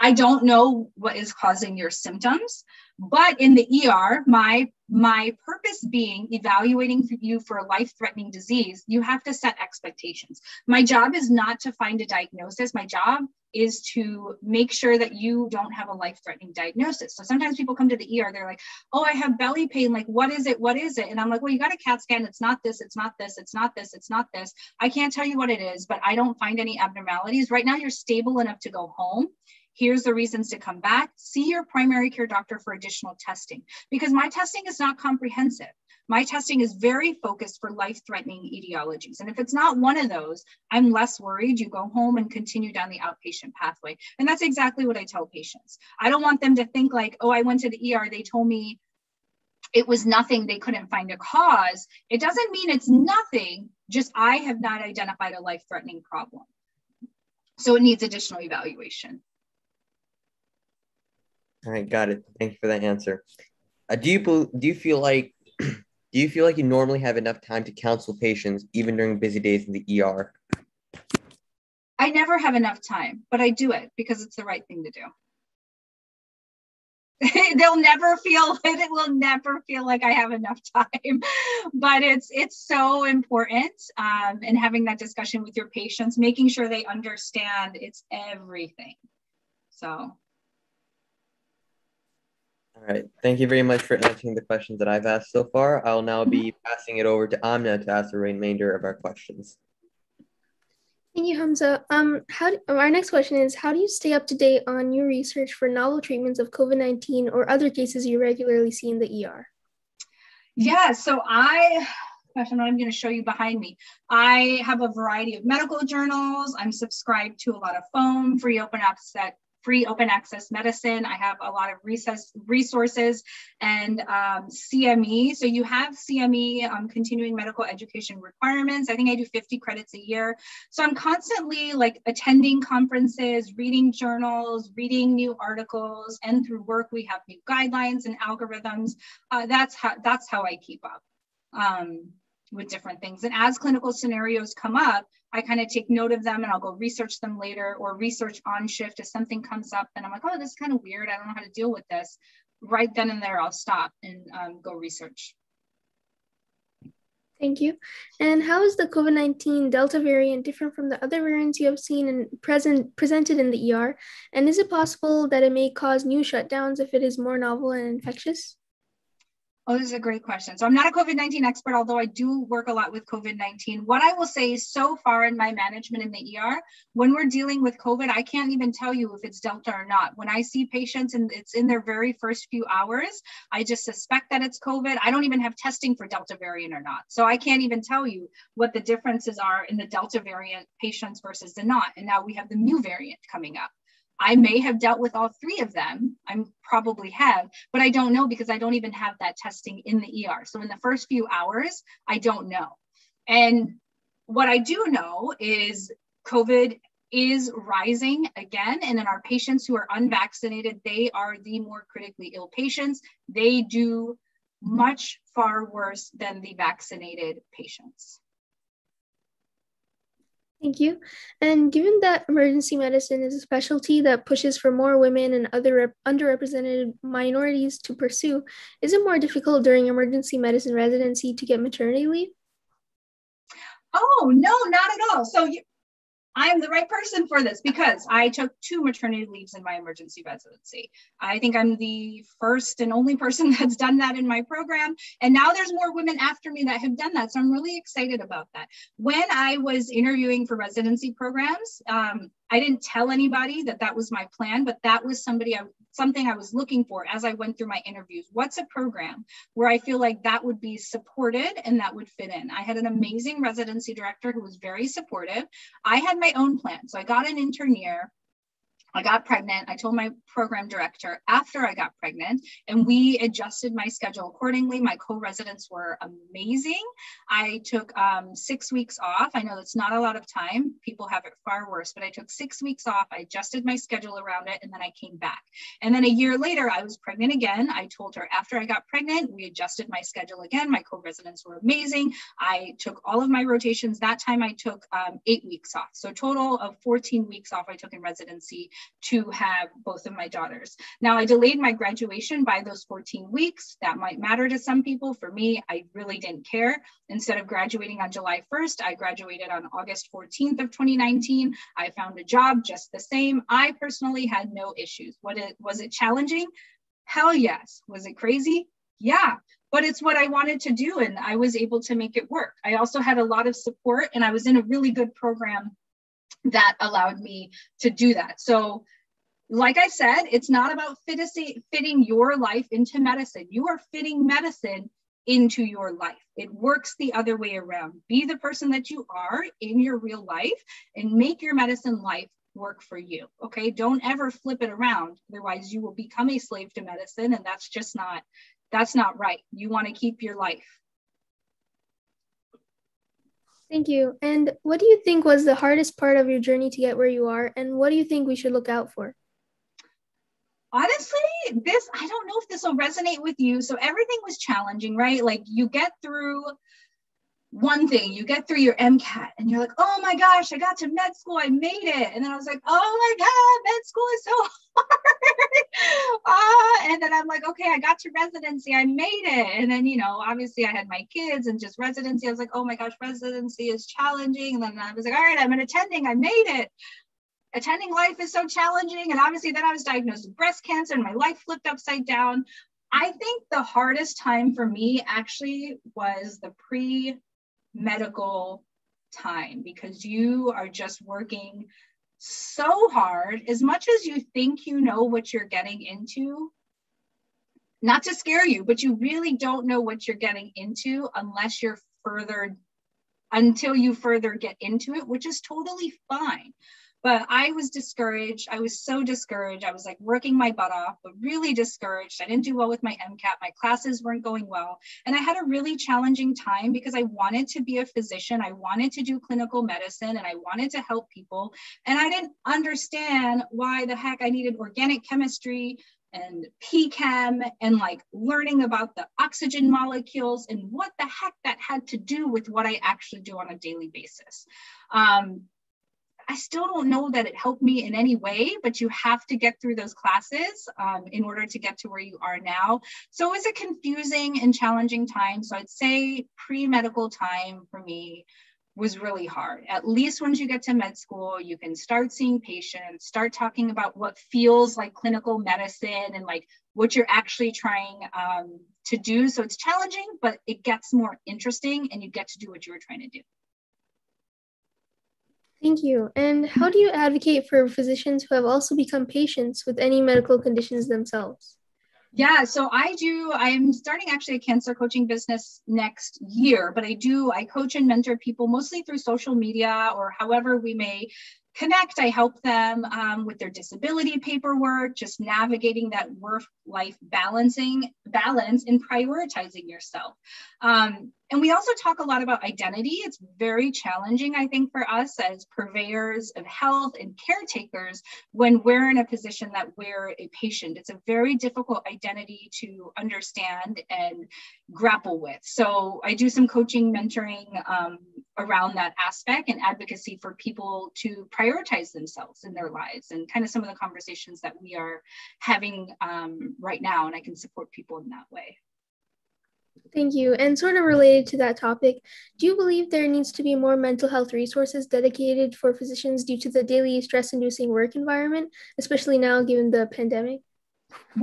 I don't know what is causing your symptoms, but in the ER, my my purpose being evaluating you for a life-threatening disease, you have to set expectations. My job is not to find a diagnosis. My job is to make sure that you don't have a life-threatening diagnosis. So sometimes people come to the ER, they're like, "Oh, I have belly pain. Like, what is it? What is it?" And I'm like, "Well, you got a CAT scan. It's not this. It's not this. It's not this. It's not this. I can't tell you what it is, but I don't find any abnormalities right now. You're stable enough to go home." Here's the reasons to come back. See your primary care doctor for additional testing because my testing is not comprehensive. My testing is very focused for life threatening etiologies. And if it's not one of those, I'm less worried. You go home and continue down the outpatient pathway. And that's exactly what I tell patients. I don't want them to think like, oh, I went to the ER, they told me it was nothing, they couldn't find a cause. It doesn't mean it's nothing, just I have not identified a life threatening problem. So it needs additional evaluation. All right, got it. Thank you for that answer. Uh, do you do you feel like [clears throat] do you feel like you normally have enough time to counsel patients even during busy days in the ER? I never have enough time, but I do it because it's the right thing to do. [laughs] They'll never feel [laughs] it. It will never feel like I have enough time, [laughs] but it's it's so important. Um, and having that discussion with your patients, making sure they understand it's everything. So all right. Thank you very much for answering the questions that I've asked so far. I'll now be passing it over to Amna to ask the remainder of our questions. Thank you, Hamza. Um, how do, our next question is: How do you stay up to date on new research for novel treatments of COVID nineteen or other cases you regularly see in the ER? Yeah, so I question I'm going to show you behind me. I have a variety of medical journals. I'm subscribed to a lot of foam, free open access, free open access medicine. I have a lot of recess, resources and um, CME. So you have CME, um, continuing medical education requirements. I think I do 50 credits a year. So I'm constantly like attending conferences, reading journals, reading new articles, and through work we have new guidelines and algorithms. Uh, that's how that's how I keep up. Um, with different things. And as clinical scenarios come up, I kind of take note of them and I'll go research them later or research on shift if something comes up and I'm like, oh, this is kind of weird. I don't know how to deal with this. Right then and there, I'll stop and um, go research. Thank you. And how is the COVID 19 Delta variant different from the other variants you have seen and present, presented in the ER? And is it possible that it may cause new shutdowns if it is more novel and infectious? Oh, this is a great question. So I'm not a COVID-19 expert, although I do work a lot with COVID-19. What I will say is so far in my management in the ER, when we're dealing with COVID, I can't even tell you if it's Delta or not. When I see patients and it's in their very first few hours, I just suspect that it's COVID. I don't even have testing for Delta variant or not. So I can't even tell you what the differences are in the Delta variant patients versus the not. And now we have the new variant coming up. I may have dealt with all three of them. I probably have, but I don't know because I don't even have that testing in the ER. So in the first few hours, I don't know. And what I do know is COVID is rising again. And in our patients who are unvaccinated, they are the more critically ill patients. They do much far worse than the vaccinated patients. Thank you. And given that emergency medicine is a specialty that pushes for more women and other underrepresented minorities to pursue, is it more difficult during emergency medicine residency to get maternity leave? Oh, no, not at all. So you, I am the right person for this because I took two maternity leaves in my emergency residency. I think I'm the first and only person [laughs] that's done that in my program. And now there's more women after me that have done that. So I'm really excited about that. When I was interviewing for residency programs, um, I didn't tell anybody that that was my plan, but that was somebody I, something I was looking for as I went through my interviews. What's a program where I feel like that would be supported and that would fit in? I had an amazing residency director who was very supportive. I had my own plan. So I got an intern year I got pregnant. I told my program director after I got pregnant, and we adjusted my schedule accordingly. My co residents were amazing. I took um, six weeks off. I know that's not a lot of time. People have it far worse, but I took six weeks off. I adjusted my schedule around it, and then I came back. And then a year later, I was pregnant again. I told her after I got pregnant, we adjusted my schedule again. My co residents were amazing. I took all of my rotations. That time, I took um, eight weeks off. So, total of 14 weeks off I took in residency to have both of my daughters. Now, I delayed my graduation by those 14 weeks. That might matter to some people. For me, I really didn't care. Instead of graduating on July 1st, I graduated on August 14th of 2019. I found a job just the same. I personally had no issues. What it, was it challenging? Hell yes. Was it crazy? Yeah but it's what I wanted to do and I was able to make it work. I also had a lot of support and I was in a really good program that allowed me to do that. So, like I said, it's not about fitting your life into medicine. You are fitting medicine into your life. It works the other way around. Be the person that you are in your real life and make your medicine life work for you. Okay. Don't ever flip it around. Otherwise, you will become a slave to medicine. And that's just not, that's not right. You want to keep your life. Thank you. And what do you think was the hardest part of your journey to get where you are? And what do you think we should look out for? Honestly, this, I don't know if this will resonate with you. So everything was challenging, right? Like you get through one thing, you get through your MCAT and you're like, oh my gosh, I got to med school, I made it. And then I was like, oh my God, med school is so [laughs] hard. uh, and then I'm like, okay, I got to residency, I made it. And then, you know, obviously I had my kids and just residency. I was like, oh my gosh, residency is challenging. And then I was like, all right, I'm an attending, I made it. Attending life is so challenging. And obviously, then I was diagnosed with breast cancer and my life flipped upside down. I think the hardest time for me actually was the pre medical time because you are just working so hard as much as you think you know what you're getting into not to scare you but you really don't know what you're getting into unless you're further until you further get into it, which is totally fine. But I was discouraged. I was so discouraged. I was like working my butt off, but really discouraged. I didn't do well with my MCAT. My classes weren't going well. And I had a really challenging time because I wanted to be a physician. I wanted to do clinical medicine and I wanted to help people. And I didn't understand why the heck I needed organic chemistry and PChem and like learning about the oxygen molecules and what the heck that had to do with what I actually do on a daily basis. Um, I still don't know that it helped me in any way, but you have to get through those classes um, in order to get to where you are now. So it was a confusing and challenging time. So I'd say pre medical time for me was really hard. At least once you get to med school, you can start seeing patients, start talking about what feels like clinical medicine and like what you're actually trying um, to do. So it's challenging, but it gets more interesting and you get to do what you were trying to do. Thank you. And how do you advocate for physicians who have also become patients with any medical conditions themselves? Yeah, so I do. I'm starting actually a cancer coaching business next year, but I do, I coach and mentor people mostly through social media or however we may connect i help them um, with their disability paperwork just navigating that work life balancing balance and prioritizing yourself um, and we also talk a lot about identity. It's very challenging, I think, for us as purveyors of health and caretakers when we're in a position that we're a patient. It's a very difficult identity to understand and grapple with. So I do some coaching, mentoring um, around that aspect and advocacy for people to prioritize themselves in their lives and kind of some of the conversations that we are having um, right now. And I can support people in that way. Thank you. And sort of related to that topic, do you believe there needs to be more mental health resources dedicated for physicians due to the daily stress inducing work environment, especially now given the pandemic?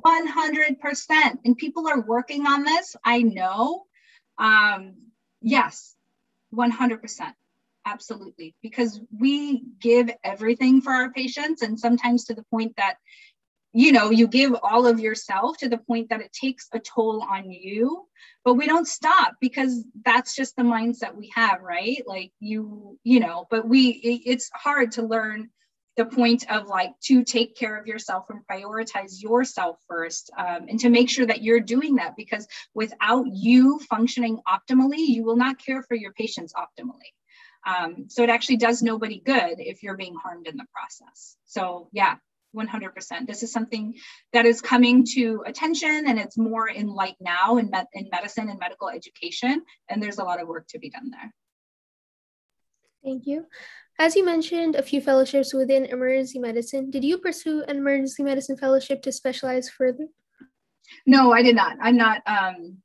100%. And people are working on this. I know. Um, yes, 100%. Absolutely. Because we give everything for our patients, and sometimes to the point that you know you give all of yourself to the point that it takes a toll on you. But we don't stop because that's just the mindset we have right? Like you you know but we it, it's hard to learn the point of like to take care of yourself and prioritize yourself first um, and to make sure that you're doing that because without you functioning optimally you will not care for your patients optimally. Um, so it actually does nobody good if you're being harmed in the process. So yeah 100%. This is something that is coming to attention and it's more in light now in, med- in medicine and medical education. And there's a lot of work to be done there. Thank you. As you mentioned, a few fellowships within emergency medicine. Did you pursue an emergency medicine fellowship to specialize further? No, I did not. I'm not. Um,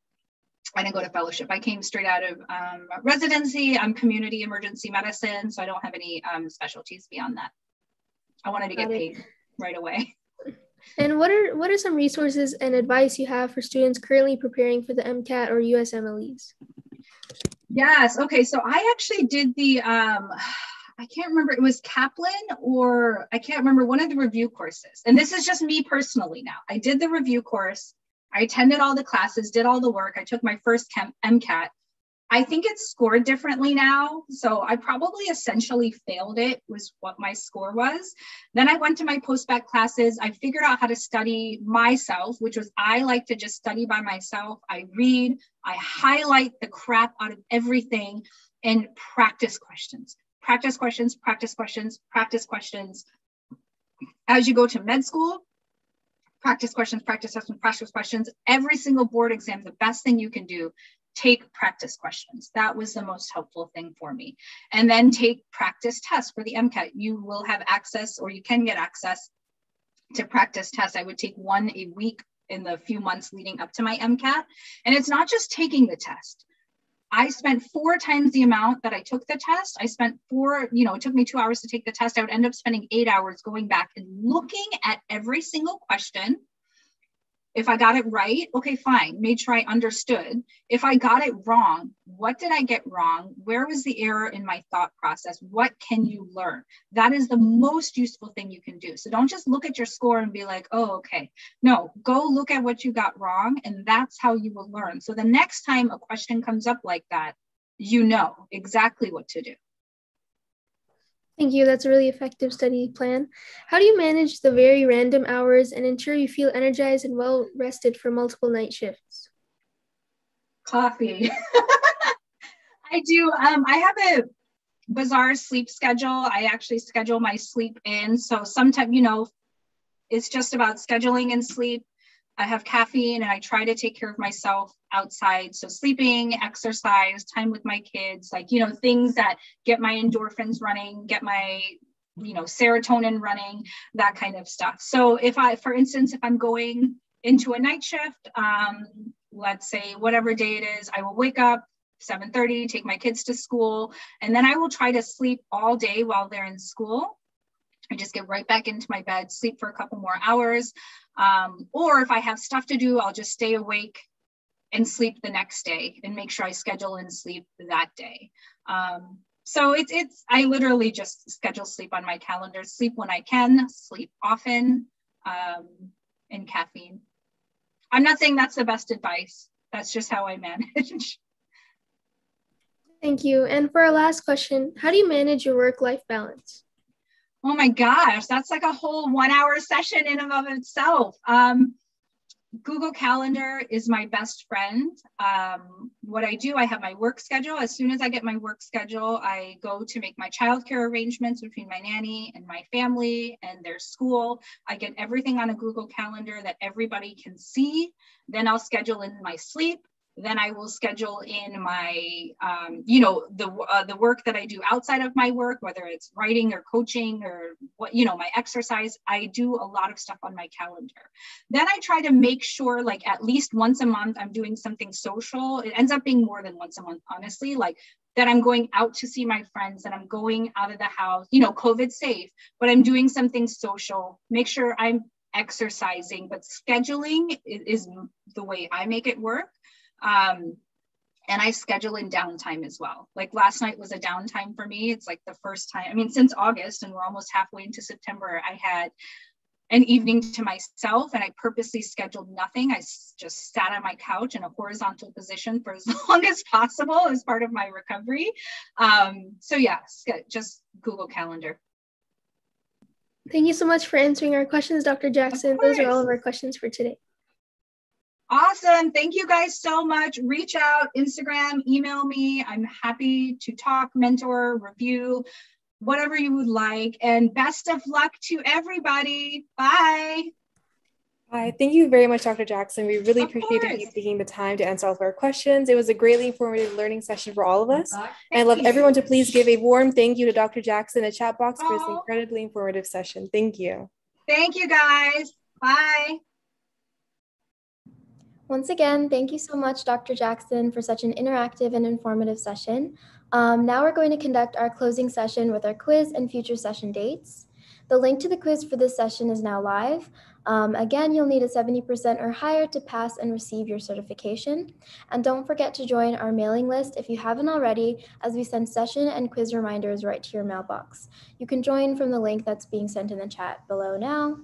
I didn't go to fellowship. I came straight out of um, residency. I'm community emergency medicine, so I don't have any um, specialties beyond that. I wanted to Got get it. paid right away. [laughs] And what are what are some resources and advice you have for students currently preparing for the MCAT or USMLEs? Yes. Okay. So I actually did the um, [sighs] I can't remember it was Kaplan or I can't remember one of the review courses. And this is just me personally now. I did the review course. I attended all the classes, did all the work. I took my first MCAT I think it's scored differently now. So I probably essentially failed it, was what my score was. Then I went to my post-bac classes. I figured out how to study myself, which was I like to just study by myself. I read, I highlight the crap out of everything and practice questions, practice questions, practice questions, practice questions. As you go to med school, practice questions, practice questions, practice questions. Every single board exam, the best thing you can do take practice questions. That was the most helpful thing for me. And then take practice tests for the MCAT. You will have access or you can get access to practice tests. I would take one a week in the few months leading up to my MCAT. And it's not just taking the test. I spent four times the amount that I took the test. I spent four, you know, it took me two hours to take the test. I would end up spending eight hours going back and looking at every single question if I got it right, okay, fine, made sure I understood. If I got it wrong, what did I get wrong? Where was the error in my thought process? What can you learn? That is the most useful thing you can do. So don't just look at your score and be like, oh, okay. No, go look at what you got wrong, and that's how you will learn. So the next time a question comes up like that, you know exactly what to do. Thank you. That's a really effective study plan. How do you manage the very random hours and ensure you feel energized and well rested for multiple night shifts? Coffee. [laughs] I do. Um, I have a bizarre sleep schedule. I actually schedule my sleep in. So sometimes, you know, it's just about scheduling and sleep. I have caffeine and I try to take care of myself outside. So sleeping, exercise, time with my kids, like, you know, things that get my endorphins running, get my, you know, serotonin running, that kind of stuff. So if I, for instance, if I'm going into a night shift, um, let's say whatever day it is, I will wake up 7:30, take my kids to school, and then I will try to sleep all day while they're in school. I just get right back into my bed, sleep for a couple more hours. Um, or if I have stuff to do, I'll just stay awake and sleep the next day and make sure I schedule in sleep that day. Um, so it's it's I literally just schedule sleep on my calendar, sleep when I can, sleep often, um, and caffeine. I'm not saying that's the best advice. That's just how I manage. [laughs] Thank you. And for our last question, how do you manage your work-life balance? Oh my gosh, that's like a whole one hour session in and of itself. Um, Google Calendar is my best friend. Um, what I do, I have my work schedule. As soon as I get my work schedule, I go to make my childcare arrangements between my nanny and my family and their school. I get everything on a Google Calendar that everybody can see. Then I'll schedule in my sleep then I will schedule in my, um, you know, the uh, the work that I do outside of my work, whether it's writing or coaching or what, you know, my exercise. I do a lot of stuff on my calendar. Then I try to make sure, like at least once a month, I'm doing something social. It ends up being more than once a month, honestly. Like that I'm going out to see my friends, that I'm going out of the house, you know, COVID safe, but I'm doing something social. Make sure I'm exercising, but scheduling is, is the way I make it work. Um, and I schedule in downtime as well. Like last night was a downtime for me. It's like the first time, I mean, since August, and we're almost halfway into September, I had an evening to myself and I purposely scheduled nothing. I just sat on my couch in a horizontal position for as [laughs] long as possible as part of my recovery. Um, so, yeah, just Google Calendar. Thank you so much for answering our questions, Dr. Jackson. Those are all of our questions for today. Awesome. Thank you guys so much. Reach out, Instagram, email me. I'm happy to talk, mentor, review, whatever you would like. And best of luck to everybody. Bye. Hi, thank you very much, Dr. Jackson. We really appreciate you taking the time to answer all of our questions. It was a greatly informative learning session for all of us. And I'd love everyone to please give a warm thank you to Dr. Jackson in the chat box for this incredibly informative session. Thank you. Thank you, guys. Bye. Once again, thank you so much, Dr. Jackson, for such an interactive and informative session. Um, now we're going to conduct our closing session with our quiz and future session dates. The link to the quiz for this session is now live. Um, again, you'll need a 70% or higher to pass and receive your certification. And don't forget to join our mailing list if you haven't already, as we send session and quiz reminders right to your mailbox. You can join from the link that's being sent in the chat below now.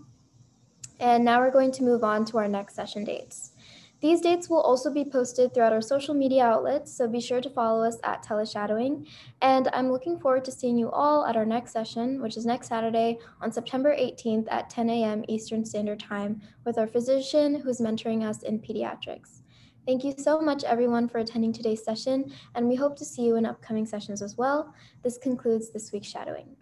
And now we're going to move on to our next session dates. These dates will also be posted throughout our social media outlets, so be sure to follow us at Teleshadowing. And I'm looking forward to seeing you all at our next session, which is next Saturday on September 18th at 10 a.m. Eastern Standard Time with our physician who's mentoring us in pediatrics. Thank you so much, everyone, for attending today's session, and we hope to see you in upcoming sessions as well. This concludes this week's shadowing.